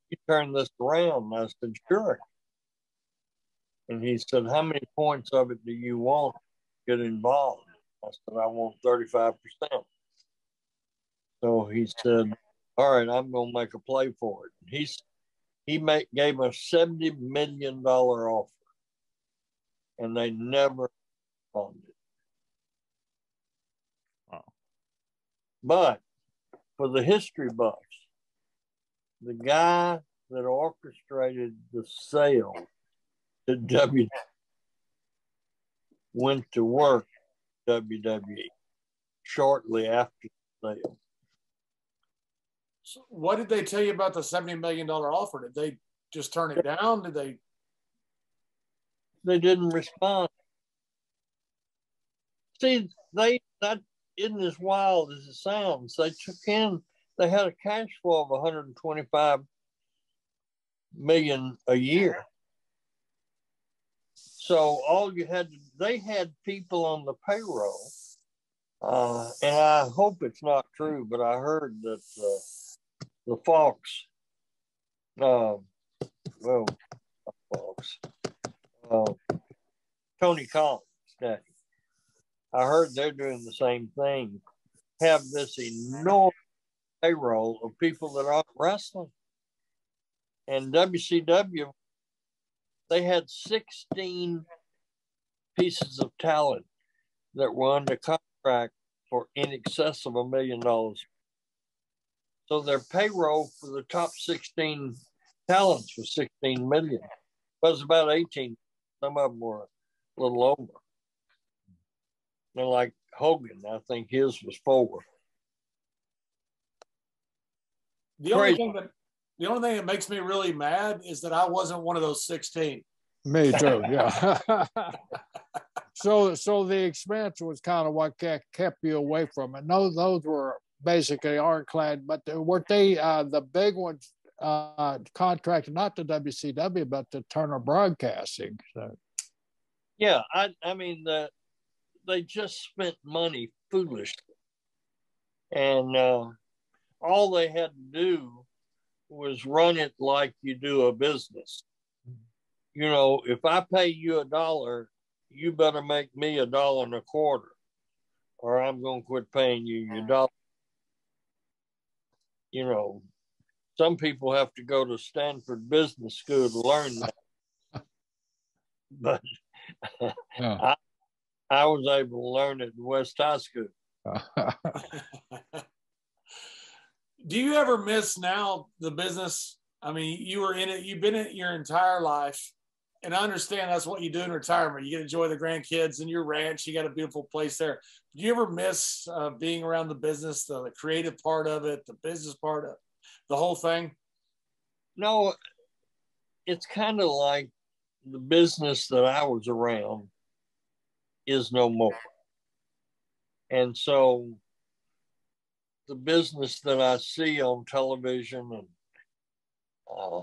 you turn this around. And I said, sure. And he said, How many points of it do you want to get involved? I said, I want 35%. So he said, All right, I'm going to make a play for it. He's, he make, gave a $70 million offer, and they never funded. Wow. But for the history buffs, the guy that orchestrated the sale W went to work WWE shortly after the sale. So what did they tell you about the $70 million offer? Did they just turn it down? Did they? They didn't respond. See, they, that isn't as wild as it sounds. They took in, they had a cash flow of 125 million a year. So all you had they had people on the payroll, uh, and I hope it's not true, but I heard that uh, the Fox, uh, well, Fox, uh, Tony Collins, daddy, I heard they're doing the same thing. Have this enormous payroll of people that aren't wrestling. And WCW they had 16 pieces of talent that were under contract for in excess of a million dollars. So their payroll for the top 16 talents was 16 million. It was about 18. Some of them were a little over. And like Hogan, I think his was four. The only thing that the only thing that makes me really mad is that I wasn't one of those 16. Me too, yeah. so so the expense was kind of what kept you away from it. No, those were basically ironclad, but weren't they uh, the big ones uh, contracted not to WCW but to Turner Broadcasting? So. Yeah, I I mean the they just spent money foolishly, and uh, all they had to do was run it like you do a business. You know, if I pay you a dollar, you better make me a dollar and a quarter, or I'm going to quit paying you your dollar. You know, some people have to go to Stanford Business School to learn that. but. I, I was able to learn it in West High School. do you ever miss now the business? I mean, you were in it, you've been in it your entire life. And I understand that's what you do in retirement. You get to enjoy the grandkids and your ranch. You got a beautiful place there. Do you ever miss uh, being around the business, the, the creative part of it, the business part of the whole thing? No, it's kind of like the business that I was around is no more. And so the business that I see on television and uh,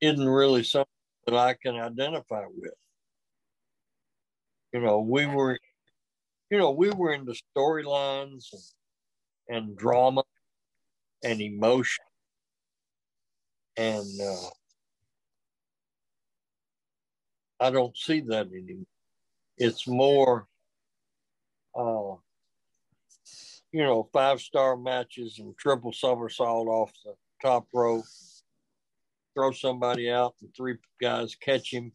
isn't really something that I can identify with. You know, we were, you know, we were into storylines and and drama and emotion. And uh, I don't see that anymore. It's more, uh, you know, five star matches and triple somersault off the top rope, throw somebody out and three guys catch him.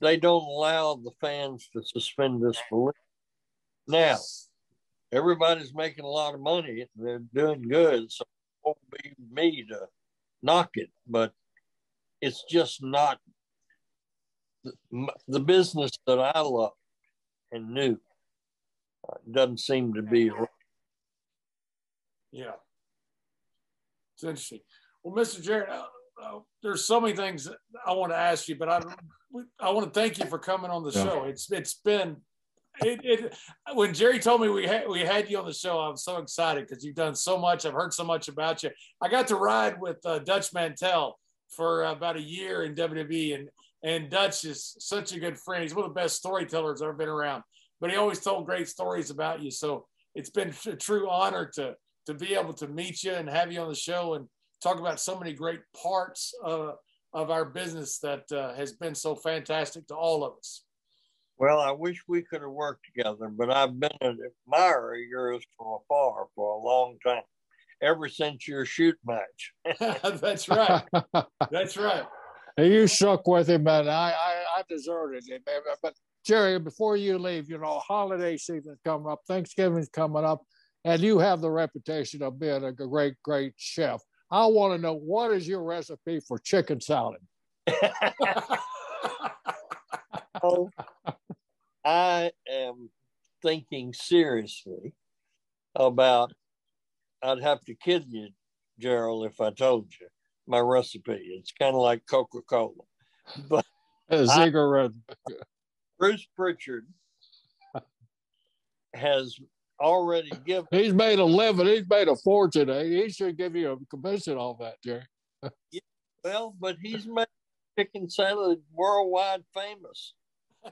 They don't allow the fans to suspend disbelief. Now, everybody's making a lot of money. They're doing good. So it won't be me to knock it, but it's just not the, the business that I love and knew. Uh, doesn't seem to be. Yeah. It's interesting. Well, Mr. Jarrett, uh, uh, there's so many things I want to ask you, but I I want to thank you for coming on the yeah. show. It's it's been it, it, when Jerry told me we had we had you on the show, I was so excited because you've done so much. I've heard so much about you. I got to ride with uh, Dutch Mantell for uh, about a year in WWE, and and Dutch is such a good friend. He's one of the best storytellers I've ever been around. But he always told great stories about you. So it's been a true honor to to be able to meet you and have you on the show and talk about so many great parts uh, of our business that uh, has been so fantastic to all of us. Well, I wish we could have worked together, but I've been an admirer of yours from afar for a long time, ever since your shoot match. That's right. That's right. You shook with him, and I, I, I deserted him. But Jerry, before you leave, you know, holiday season's coming up, Thanksgiving's coming up, and you have the reputation of being a great, great chef. I want to know what is your recipe for chicken salad? oh, I am thinking seriously about, I'd have to kid you, Gerald, if I told you my recipe. It's kind of like Coca Cola. But. I, Bruce Prichard has already given. He's made a living. He's made a fortune. He should give you a commission on that, Jerry. yeah, well, but he's made chicken salad worldwide famous.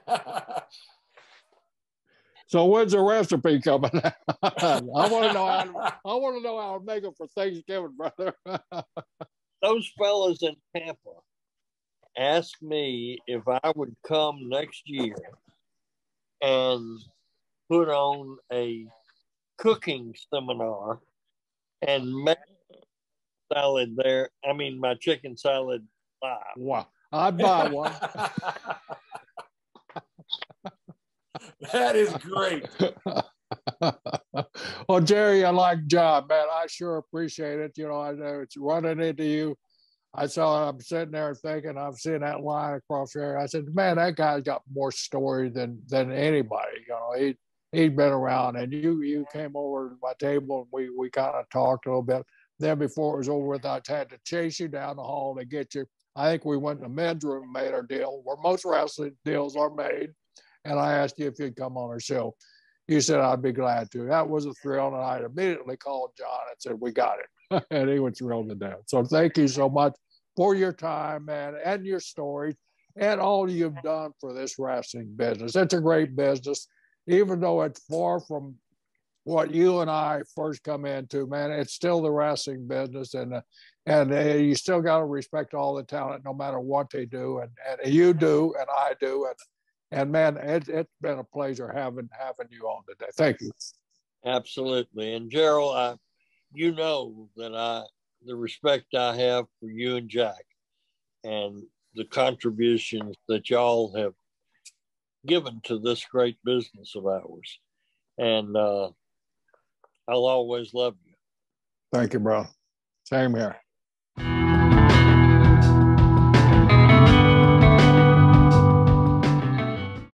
so when's the recipe coming out? I want to know how. To, I want to know how to make it for Thanksgiving, brother. Those fellas in Tampa asked me if I would come next year and put on a cooking seminar and make salad there. I mean, my chicken salad live. Wow. I'd buy one. that is great. well, Jerry, I like job, man. I sure appreciate it. You know, I know it's running into you. I saw I'm sitting there thinking I'm seeing that line across there. I said, man, that guy's got more story than than anybody. You know, he he'd been around, and you you came over to my table and we we kind of talked a little bit. Then before it was over with, I had to chase you down the hall to get you. I think we went in the men's room made our deal, where most wrestling deals are made. And I asked you if you'd come on our show. You said I'd be glad to. That was a thrill, and I immediately called John and said we got it, and he was thrilled to death. So thank you so much for your time, man, and your stories, and all you've done for this wrestling business. It's a great business, even though it's far from what you and I first come into, man. It's still the wrestling business, and uh, and uh, you still got to respect all the talent, no matter what they do, and, and you do, and I do, and and man, it, has been a pleasure having having you on today. Thank you. Absolutely. And Gerald, I, you know that I the respect I have for you and Jack and the contributions that y'all have given to this great business of ours. And uh, I'll always love you. Thank you, bro. Same here.